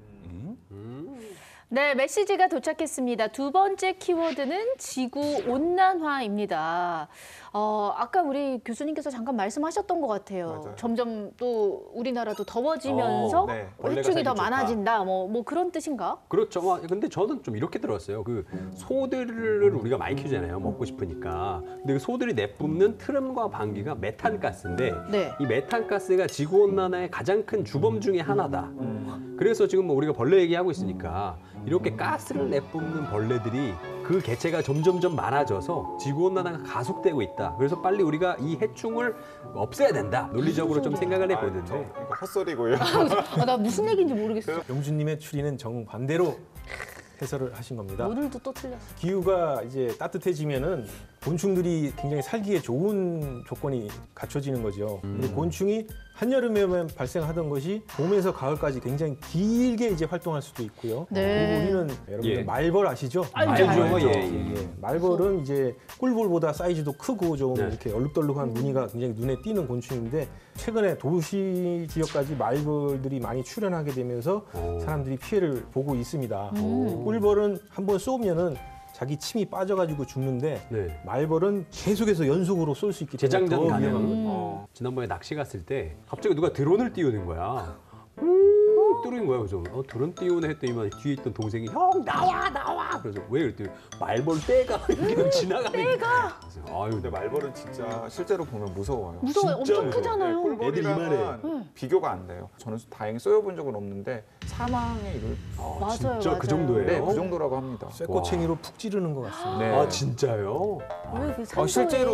네, 메시지가 도착했습니다. 두 번째 키워드는 지구 온난화입니다. 어, 아까 우리 교수님께서 잠깐 말씀하셨던 것 같아요. 맞아요. 점점 또 우리나라도 더워지면서 어, 네. 해충이 더. 많아진다. 뭐, 뭐 그런 뜻인가? 그렇죠. 아, 근데 저는 좀 이렇게 들었어요. 그 소들을 우리가 많이 키우잖아요. 먹고 싶으니까. 근데 그 소들이 내뿜는 트름과 방귀가 메탄가스인데 네. 이 메탄가스가 지구 온난화의 가장 큰 주범 중에 하나다. 그래서 지금 뭐 우리가 벌레 얘기하고 있으니까 이렇게 가스를 내뿜는 벌레들이 그 개체가 점점점 많아져서 지구 온난화가 가속되고 있다. 그래서 빨리 우리가 이 해충을 없애야 된다. 논리적으로 좀 생각을 아, 저, 해보는데 이거 헛소리고요. 아, 나 무슨 얘기인지 모르겠어. 영주님의 추리는 정반대로 해설을 하신 겁니다. 오늘도 또 틀렸어. 기후가 이제 따뜻해지면은 곤충들이 굉장히 살기에 좋은 조건이 갖춰지는 거죠. 근데 곤충이 한여름에만 발생하던 것이 봄에서 가을까지 굉장히 길게 이제 활동할 수도 있고요. 네. 그리고 우리는 여러분들 예. 말벌 아시죠? 알죠, 알죠. 알죠. 예, 예. 예, 말벌은 이제 꿀벌보다 사이즈도 크고 좀 네. 이렇게 얼룩덜룩한 무늬가 굉장히 눈에 띄는 곤충인데 최근에 도시 지역까지 말벌들이 많이 출현하게 되면서 오. 사람들이 피해를 보고 있습니다. 음. 꿀벌은 한 번 쏘면은 자기 침이 빠져가지고 죽는데 네. 말벌은 계속해서 연속으로 쏠 수 있기 때문에 재장전 더 가능한 위험한 음. 거죠. 어. 지난번에 낚시 갔을 때 갑자기 누가 드론을 띄우는 거야. 음, 뚫은 거야. 그래서 어, 드론 띄우네 했더니만 뒤에 있던 동생이 형 나와 나와. 그래서 왜 이랬더니 말벌 떼가 이렇게 지나가는 떼가. 아유 근데 말벌은 진짜 실제로 보면 무서워요. 무서워. 진짜 엄청 무서워. 크잖아요. 네, 애들 이만해. 꿀벌이랑은 비교가 안 돼요. 저는 다행히 쏘여본 적은 없는데 사망에 이를 아, 맞아요, 진짜 맞아요. 그 정도예요. 네, 그 정도라고 합니다. 쇠꼬챙이로 푹 찌르는 것 같습니다. 네. 아 진짜요? 왜그 산소에 실제로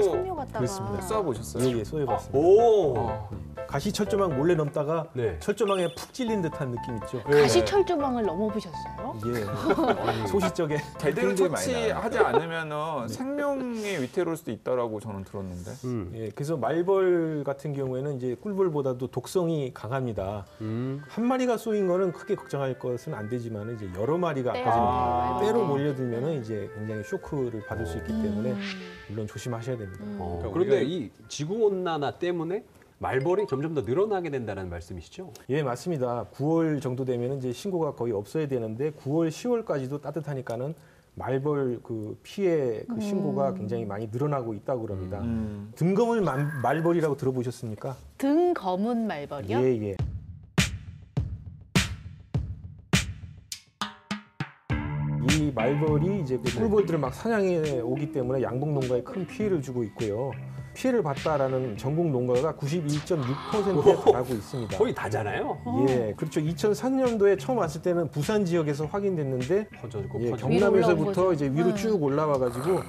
그렇습니다. 쏴보셨어요? 예, 예, 쏘여봤습니다. 오. 어. 가시 철조망 몰래 넘다가 네. 철조망에 푹 찔린 듯한 느낌 있죠. 가시 철조망을 넘어보셨어요? 예. *laughs* 소시적에 제대로 굉장히 많이 처치하지 않으면은 생명이 위태로울 수도 있다라고 저는 들었는데. 음. 예, 그래서 말벌 같은 경우에는 이제 꿀벌보다도 독성이 강합니다. 음. 한 마리가 쏘인 거는 크게 걱정할 것은 안 되지만 이제 여러 마리가 떼로. 아까 아. 때로 몰려들면은 이제 굉장히 쇼크를 받을 수 있기 때문에 음. 물론 조심하셔야 됩니다. 어, 그러니까 그런데 이 지구 온난화 때문에 말벌이 점점 더 늘어나게 된다는 말씀이시죠? 예, 맞습니다. 9월 정도 되면 이제 신고가 거의 없어야 되는데 9월, 10월까지도 따뜻하니까는 말벌 그 피해 그 신고가 굉장히 많이 늘어나고 있다고 그럽니다. 음. 등검을 만- 말벌이라고 들어보셨습니까? 등 검은 말벌이요? 예, 예. 이 말벌이 이제 그 꿀벌들을 막 사냥해 오기 때문에 양봉 농가에 큰 피해를 주고 있고요. 피해를 봤다라는 전국 농가가 91.6%에 달하고 있습니다. 거의 다잖아요. 예, 그렇죠. 2003년도에 처음 왔을 때는 부산 지역에서 확인됐는데 퍼져고 예, 경남에서부터. 이제 위로 음. 쭉 올라와 가지고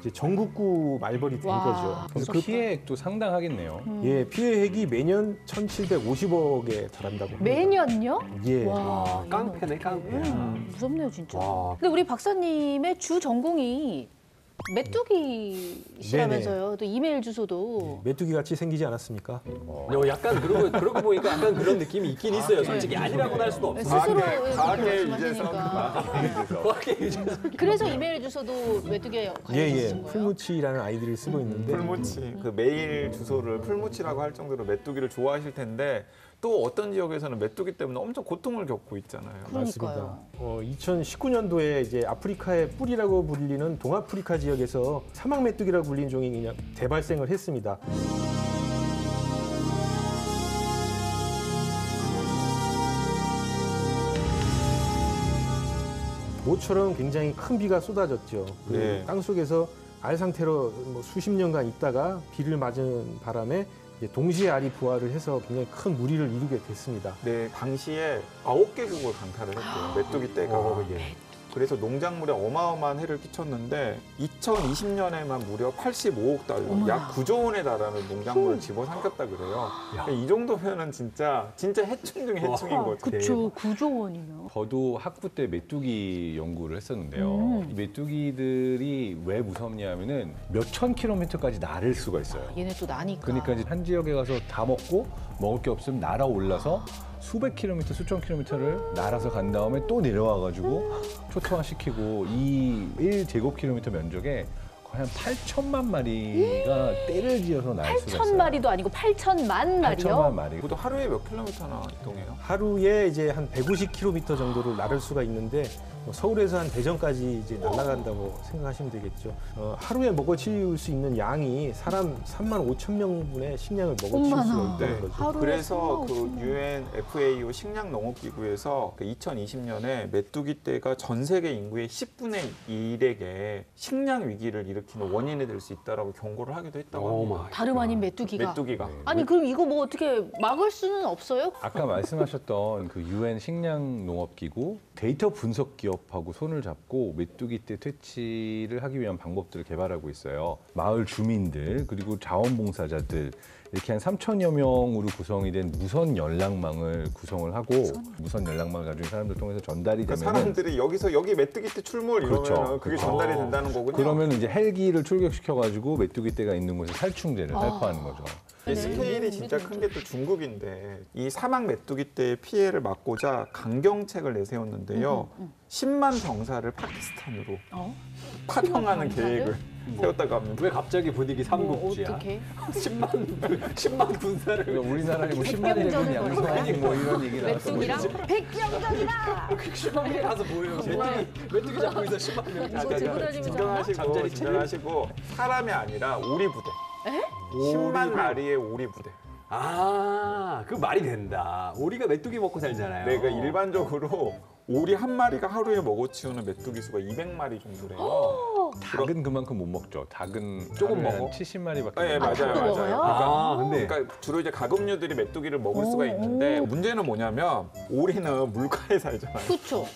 이제 전국구 말벌이 된 와. 거죠. 그래서 그 피해액도 상당하겠네요. 예, 피해액이 매년 1,750억에 달한다고 합니다. 매년요? 예. 와, 아, 깡패네, 깡패. 음, 무섭네요, 진짜. 와. 근데 우리 박사님의 주 전공이 메뚜기시라면서요. 또 이메일 주소도. 메뚜기 같이 생기지 않았습니까? 어, 약간 그러고 그러고 보니까 약간 그런 느낌이 있긴 있어요. 솔직히 아니라고는 할 수도 없어. 스스로 과학의- 과학의 말씀하시니까. 과학의 유전자. 그래서 이메일 주소도 메뚜기에 예, 관련이 예. 있으신 거예요? 풀무치라는 아이디를 쓰고 있는데 풀무치 그 메일 주소를 풀무치라고 할 정도로 메뚜기를 좋아하실 텐데 또 어떤 지역에서는 메뚜기 때문에 엄청 고통을 겪고 있잖아요. 그러니까요. 어, 2019년도에 이제 아프리카의 뿔이라고 불리는 동아프리카 지역에서 사막 메뚜기라고 불리는 종이 그냥 대발생을 했습니다. 모처럼 굉장히 큰 비가 쏟아졌죠. 그 네. 땅 속에서 알 상태로 뭐 수십 년간 있다가 비를 맞은 바람에 동시에 알이 부화를 해서 굉장히 큰 무리를 이루게 됐습니다. 네, 당시에 아홉 개 국을 강타를 했대요. 메뚜기 떼가. 어, 예. 그래서 농작물에 어마어마한 해를 끼쳤는데 2020년에만 무려 85억 달러, 어머나. 약 9조 원에 달하는 농작물을 집어삼켰다 그래요. 그러니까 이 정도면은 진짜 진짜 해충 중에 해충인 거죠. 그쵸, 구조 원이면. 저도 학부 때 메뚜기 연구를 했었는데요. 음. 이 메뚜기들이 왜 무섭냐면은 몇 천 킬로미터까지 날을 수가 있어요. 얘네 또 나니까. 그러니까 이제 한 지역에 가서 다 먹고 먹을 게 없으면 날아 올라서 수백 킬로미터, 수천 킬로미터를 날아서 간 다음에 또 내려와 가지고 *gasps* 초토화시키고 이 1제곱킬로미터 면적에 거의 한 8천만 마리가 떼를 지어서 날 수가 있어요. 8천 마리도 아니고 8천만 마리요? 8천만 마리. 그것도 하루에 몇 킬로미터나 이동해요? 하루에 이제 한 150km 정도를 나를 수가 있는데 뭐 서울에서 한 대전까지 이제 날아간다고 생각하시면 되겠죠. 어, 하루에 먹어치울 수 있는 양이 사람 3만 5천 명분의 식량을 먹어치울 수가 엄마나. 있다는 네. 거죠. 그래서 3만 그 5천 명. UN FAO 식량 농업 기구에서 2020년에 메뚜기 떼가 전 세계 인구의 10분의 1에게 식량 위기를 일으키는 원인이 될 수 있다라고 경고를 하기도 했다고 합니다. 다름 아닌 메뚜기가. 메뚜기가. 아니 그럼 이거 뭐 어떻게 막을 수는 없어요? 아까 말씀하셨던 그 유엔 식량 농업 기구 데이터 분석 기업 하고 손을 잡고 메뚜기 떼 퇴치를 하기 위한 방법들을 개발하고 있어요. 마을 주민들 그리고 자원봉사자들 이렇게 한 3천여 명으로 구성이 된 무선 연락망을 구성을 하고 무선 연락망을 가진 사람들 통해서 전달이 그러니까 되면 사람들이 여기서 여기 메뚜기 떼 출몰 이러면 그렇죠. 은 그게 그렇죠. 전달이 된다는 거군요. 그러면 이제 헬기를 출격시켜 가지고 메뚜기 떼가 있는 곳에 살충제를 아. 살포하는 거죠. 이 네. 스케일이 진짜 큰 게 또 중국인데 이 사막 메뚜기 떼의 피해를 막고자 강경책을 내세웠는데요. 10만 병사를 파키스탄으로 어? 파병하는 병사를? 계획을 세웠다고 합니다. 왜 갑자기 분위기 뭐 삼국지야? 어떻게? 10만 10만 군사를 그러니까 우리나라에 뭐 10만 백병전을 대군 벌인 거야? 양성하니 뭐 이런 얘기 나왔어. 백병전이다. 10만 명 가서 뭐예요? 메뚜기 메뚜기 잡고 있어 10만 명. 들고 다니면서 진정하시고 잠자리 진정하시고 사람이 아니라 오리 부대. 10만 마리의 오리 부대. 아, 그 말이 된다. 오리가 메뚜기 먹고 살잖아요. 내가 일반적으로 오리 한 마리가 하루에 먹어치우는 메뚜기 수가 200마리 정도래요. 닭은 그만큼 못 먹죠. 닭은 조금 하루에 먹어? 한 70마리밖에 네, 못 맞아요, 닭도 맞아요. 먹어요? 아, 근데 그러니까 주로 이제 가금류들이 메뚜기를 먹을 오, 수가 있는데 오. 문제는 뭐냐면 오리는 물가에 *laughs* 살잖아요. 그렇죠.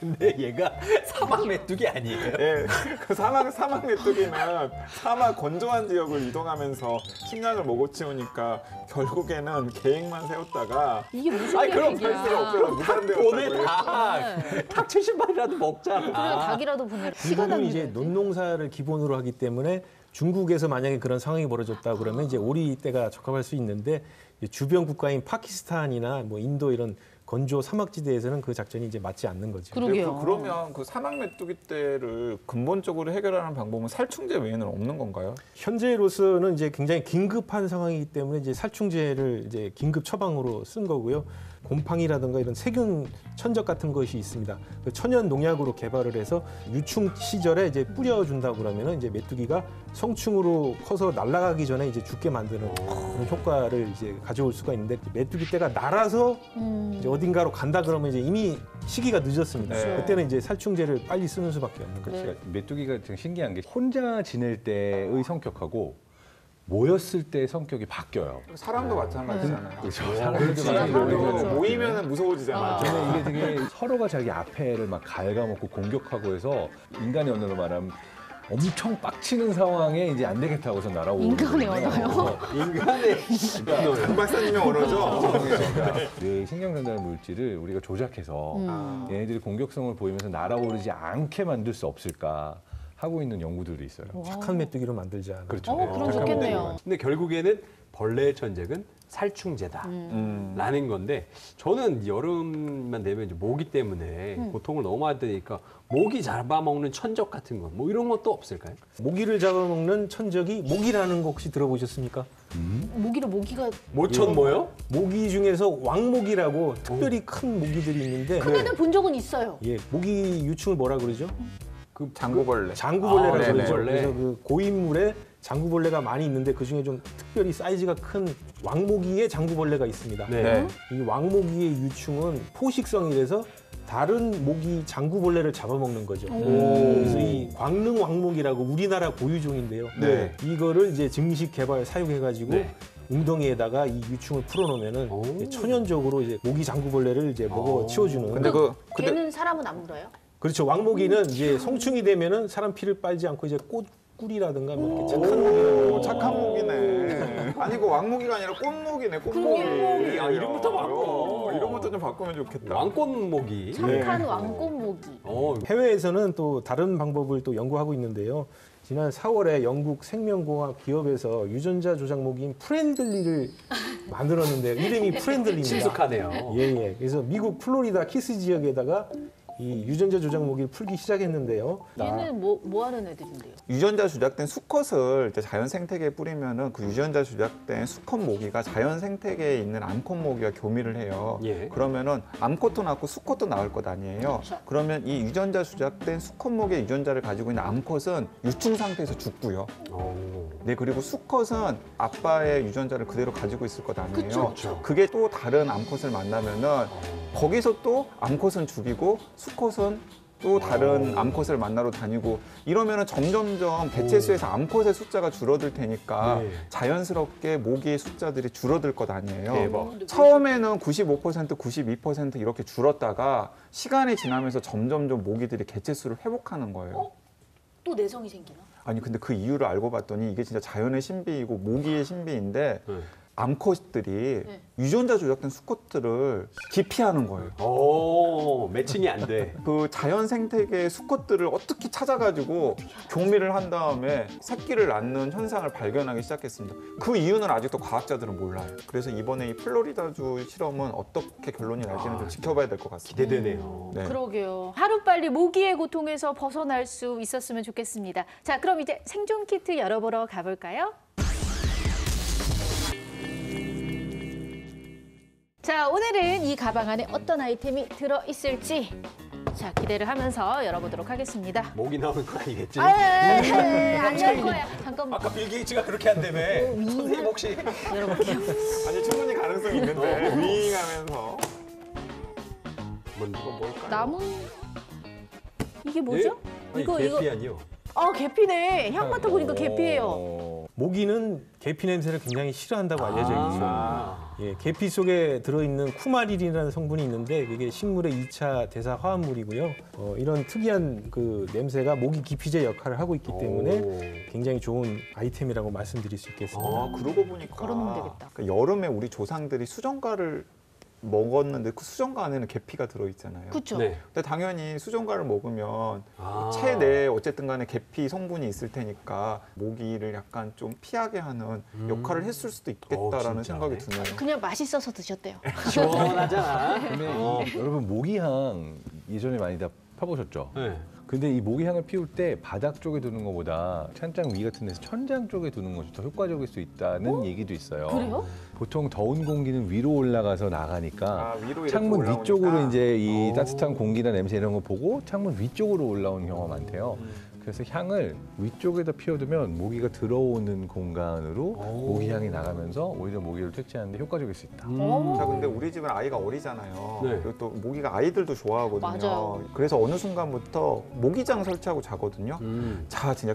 근데 얘가 사막 메뚜기 아니에요? 예, 그 사막 사막 메뚜기는 사막 건조한 지역을 이동하면서 식량을 먹어 치우니까 결국에는 계획만 세웠다가 이게 무슨 아니 그럼 계획이야? 없으면 보내 무산되었다고요. 닭. 닭 70마리라도 먹잖아. 그래 닭이라도 보내라. 시간 중국은 이제. 논농사를 기본으로 하기 때문에 중국에서 만약에 그런 상황이 벌어졌다 그러면 이제 오리 떼가 적합할 수 있는데 이제 주변 국가인 파키스탄이나 뭐 인도 이런 건조 사막지대에서는 그 작전이 이제 맞지 않는 거죠. 그러게요. 그, 그러면 그 사막 메뚜기 떼를 근본적으로 해결하는 방법은 살충제 외에는 없는 건가요? 현재로서는 이제 굉장히 긴급한 상황이기 때문에 이제 살충제를 이제 긴급 처방으로 쓴 거고요. 곰팡이라든가 이런 세균 천적 같은 것이 있습니다. 그 천연 농약으로 개발을 해서 유충 시절에 이제 뿌려준다 그러면은 이제 메뚜기가 성충으로 커서 날아가기 전에 이제 죽게 만드는 그런 효과를 이제 가져올 수가 있는데 메뚜기 떼가 날아서 음. 이제 어딘가로 간다 그러면 이제 이미 시기가 늦었습니다. 네. 그때는 이제 살충제를 빨리 쓰는 수밖에 없는 거죠. 네. 그러니까 메뚜기가 좀 신기한 게 혼자 지낼 때의 성격하고 모였을 때의 성격이 바뀌어요. 사람도 마찬가지잖아요. 그렇죠. 그렇지. 사람들도 사람도 모이면은 무서워지잖아요. 근데 이게 되게 서로가 자기 앞에를 막 갉아먹고 공격하고 해서 인간의 언어로 말하면 엄청 빡치는 상황에 이제 안 되겠다고서 날아오고 인간의 있거든요. 언어요? 인간의. 강 박사님의 언어죠. 그 신경 전달 물질을 우리가 조작해서 음. 얘네들이 공격성을 보이면서 날아오르지 않게 만들 수 없을까 하고 있는 연구들이 있어요. 착한 메뚜기로 만들자. 그렇죠. 어, 그럼 좋겠네요. 근데 결국에는 벌레의 천적은 살충제다. 음. 라는 건데 저는 여름만 되면 이제 모기 때문에 고통을 너무 받으니까 모기 잡아먹는 천적 같은 거뭐 이런 것도 없을까요? 모기를 잡아먹는 천적이 모기라는 거 혹시 들어보셨습니까? 모기로 모기가 모천 뭐요? 모기 중에서 왕모기라고 특별히 큰 모기들이 있는데 큰 애는 본 적은 있어요. 예, 모기 유충을 뭐라 그러죠? 그 장구벌레. 장구벌레라고 아, 그러죠. 장구벌레. 그래서 그 고인물에 장구벌레가 많이 있는데 그 중에 좀 특별히 사이즈가 큰 왕모기의 장구벌레가 있습니다. 네. 이 왕모기의 유충은 포식성이라서 다른 모기 장구벌레를 잡아먹는 거죠. 그래서 이 광릉 왕모기라고 우리나라 고유종인데요. 네. 이거를 이제 증식 개발 사육해가지고 네. 웅덩이에다가 이 유충을 풀어놓으면은. 이제 천연적으로 이제 모기 장구벌레를 이제 먹어 오. 치워주는. 근데 그 근데 걔는 사람은 안 물어요? 그렇죠. 왕모기는 이제 성충이 되면은 사람 피를 빨지 않고 이제 꽃 꿀이라든가 뭐 이렇게 착한 오, 착한 모기네. 아니 그 왕모기가 아니라 꽃모기네. 꽃모기. 꽃모기. 아, 이름부터 바꿔. 어, 이름부터 좀 바꾸면 좋겠다. 왕꽃 모기. 착한 왕꽃 모기. 어, 해외에서는 또 다른 방법을 또 연구하고 있는데요. 지난 4월에 영국 생명공학 기업에서 유전자 조작 모기인 Friendly를 *laughs* 만들었는데 이름이 Friendly입니다. 친숙하네요. 예, 예. 그래서 미국 플로리다 키스 지역에다가 이 유전자 조작 모기를 풀기 시작했는데요. 얘는 뭐, 뭐 하는 애들인데요? 유전자 조작된 수컷을 이제 자연 생태계에 뿌리면은 그 유전자 조작된 수컷 모기가 자연 생태계에 있는 암컷 모기와 교미를 해요. 예. 그러면은 암컷도 낳고 수컷도 나올 것 아니에요. 그렇죠. 그러면 이 유전자 조작된 수컷 모기의 유전자를 가지고 있는 암컷은 유충 상태에서 죽고요. 오. 네 그리고 수컷은 아빠의 유전자를 그대로 가지고 있을 것 아니에요. 그쵸, 그쵸. 그게 또 다른 암컷을 만나면은 거기서 또 암컷은 죽이고 수 컷은 또 다른 암컷을 만나러 다니고 이러면 은 점점점 개체수에서 암컷의 숫자가 줄어들 테니까 네. 자연스럽게 모기의 숫자들이 줄어들 것 아니에요. 대박. 처음에는 95% 92% 이렇게 줄었다가 시간이 지나면서 점점점 모기들이 개체수를 회복하는 거예요. 어? 또 내성이 생기나? 아니 근데 그 이유를 알고 봤더니 이게 진짜 자연의 신비이고 모기의 신비인데 네. 암컷들이 네. 유전자 조작된 수컷들을 기피하는 거예요. 오, 매칭이 안 돼. *laughs* 그 자연 생태계의 수컷들을 어떻게 찾아가지고 교미를 한 다음에 새끼를 낳는 현상을 발견하기 시작했습니다. 그 이유는 아직도 과학자들은 몰라요. 그래서 이번에 이 플로리다주 실험은 어떻게 결론이 날지는 좀 지켜봐야 될 것 같습니다. 기대되네요. 네. 그러게요. 하루빨리 모기의 고통에서 벗어날 수 있었으면 좋겠습니다. 자, 그럼 이제 생존 키트 열어보러 가볼까요? 자, 오늘은 이 가방 안에 어떤 아이템이 들어 있을지 자 기대를 하면서 열어보도록 하겠습니다. 모기 나오는 거 아니겠지? 안열 거야. 잠깐만 아까 빌 게이츠가 그렇게 한다며. 선생님 혹시 열어볼게요. 아니 충분히 가능성이 있는데 윙하면서 뭔 이거 뭘까요? 나무 이게 뭐죠? 아니, 이거 이거 아니요. 아 계피네. 향 맡아보니까 계피예요. 어, 모기는 계피 냄새를 굉장히 싫어한다고 알려져 있죠. 아. 예, 계피 속에 들어있는 쿠마릴이라는 성분이 있는데 그게 식물의 2차 대사 화합물이고요. 어, 이런 특이한 그 냄새가 모기 기피제 역할을 하고 있기 때문에 오. 굉장히 좋은 아이템이라고 말씀드릴 수 있겠습니다. 아 그러고 보니까 걸어놓으면 되겠다. 그 여름에 우리 조상들이 수정과를 먹었는데 그 수정과 안에는 계피가 들어있잖아요. 그렇죠. 네. 근데 당연히 수정과를 먹으면 아. 체 내에 어쨌든 간에 계피 성분이 있을 테니까 모기를 약간 좀 피하게 하는 역할을 했을 수도 있겠다라는 어. 생각이 드네요. 그냥 맛있어서 드셨대요. 시원하잖아. 근데 어. 이, 여러분 모기향 예전에 많이 다 펴보셨죠? 네. 근데 이 모기향을 피울 때 바닥 쪽에 두는 것보다 찬장 위 같은 데서 천장 쪽에 두는 것이 더 효과적일 수 있다는 얘기도 있어요. 그래요? 보통 더운 공기는 위로 올라가서 나가니까 아, 위로 창문. 위쪽으로 이제 이 오. 따뜻한 공기나 냄새 이런 거 보고 창문 위쪽으로 올라오는 경우가 많대요. 그래서 향을 위쪽에다 피워두면 모기가 들어오는 공간으로 오. 모기 향이 나가면서 오히려 모기를 퇴치하는 데 효과적일 수 있다. 어. 자, 근데 우리 집은 아이가 어리잖아요. 네. 그리고 또 모기가 아이들도 좋아하거든요. 맞아요. 그래서 어느 순간부터 모기장 설치하고 자거든요. 음. 자, 진짜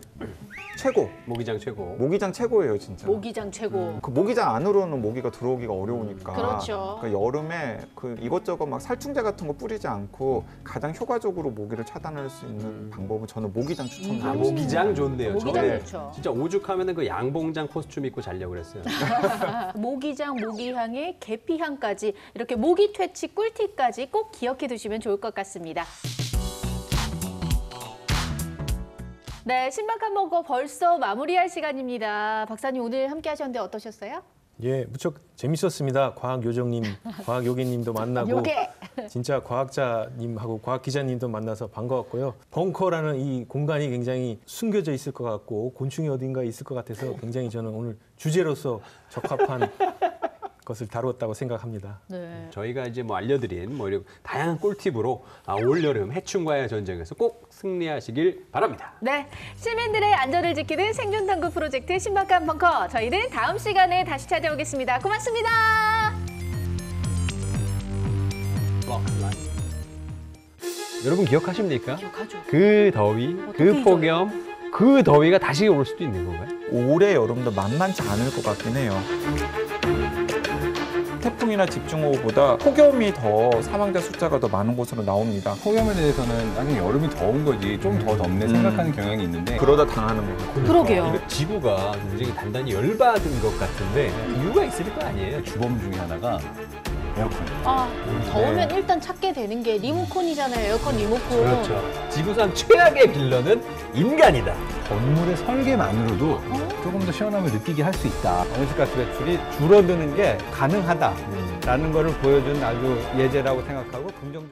최고. 모기장 최고. 모기장 최고예요, 진짜. 모기장 최고. 그 모기장 안으로는 모기가 들어오기가 어려우니까. 그렇죠. 그러니까 여름에 그 이것저것 막 살충제 같은 거 뿌리지 않고 가장 효과적으로 모기를 차단할 수 있는 방법은 저는 모기장 아, 모기장 좋네요. 모기장 저는 좋죠. 진짜 오죽하면 은 그 양봉장 코스튬 입고 자려고 그랬어요. *laughs* 모기장, 모기향에 계피향까지 이렇게 모기 퇴치 꿀팁까지 꼭 기억해 두시면 좋을 것 같습니다. 네, 신박한 먹어 벌써 마무리할 시간입니다. 박사님 오늘 함께 하셨는데 어떠셨어요? 예, 무척 재밌었습니다. 과학 요정님, 과학 요괴님도 만나고 요게 진짜 과학자님하고 과학 기자님도 만나서 반가웠고요. 벙커라는 이 공간이 굉장히 숨겨져 있을 것 같고 곤충이 어딘가 있을 것 같아서 굉장히 저는 오늘 주제로서 적합한 *laughs* 것을 다루었다고 생각합니다. 네. 저희가 이제 뭐 알려드린 뭐 이런 다양한 꿀팁으로 아, 올 여름 해충과의 전쟁에서 꼭 승리하시길 바랍니다. 네, 시민들의 안전을 지키는 생존 탐구 프로젝트 신박한 벙커. 저희는 다음 시간에 다시 찾아오겠습니다. 고맙습니다. 여러분 기억하십니까? 기억하죠. 그 더위, 그 잊어요? 폭염, 그 더위가 다시 올 수도 있는 건가요? 올해 여름도 만만치 않을 것 같긴 해요. 태풍이나 집중호우보다 폭염이 더 사망자 숫자가 더 많은 곳으로 나옵니다. 폭염에 대해서는 나는 여름이 더운 거지 좀 더 덥네 생각하는 경향이 있는데 그러다 당하는 거예요. 그러게요. 이거 지구가 굉장히 단단히 열받은 것 같은데 이유가 있을 거 아니에요? 주범 중에 하나가 에어컨. 아, 더우면 일단 찾게 되는 게 리모컨이잖아요. 에어컨 리모컨. 그렇죠. 지구상 최악의 빌런은 인간이다. 건물의 설계만으로도 조금 더 시원함을 느끼게 할 수 있다. 온실가스 배출이 줄어드는 게 가능하다라는 것을 보여준 아주 예제라고 생각하고 긍정적.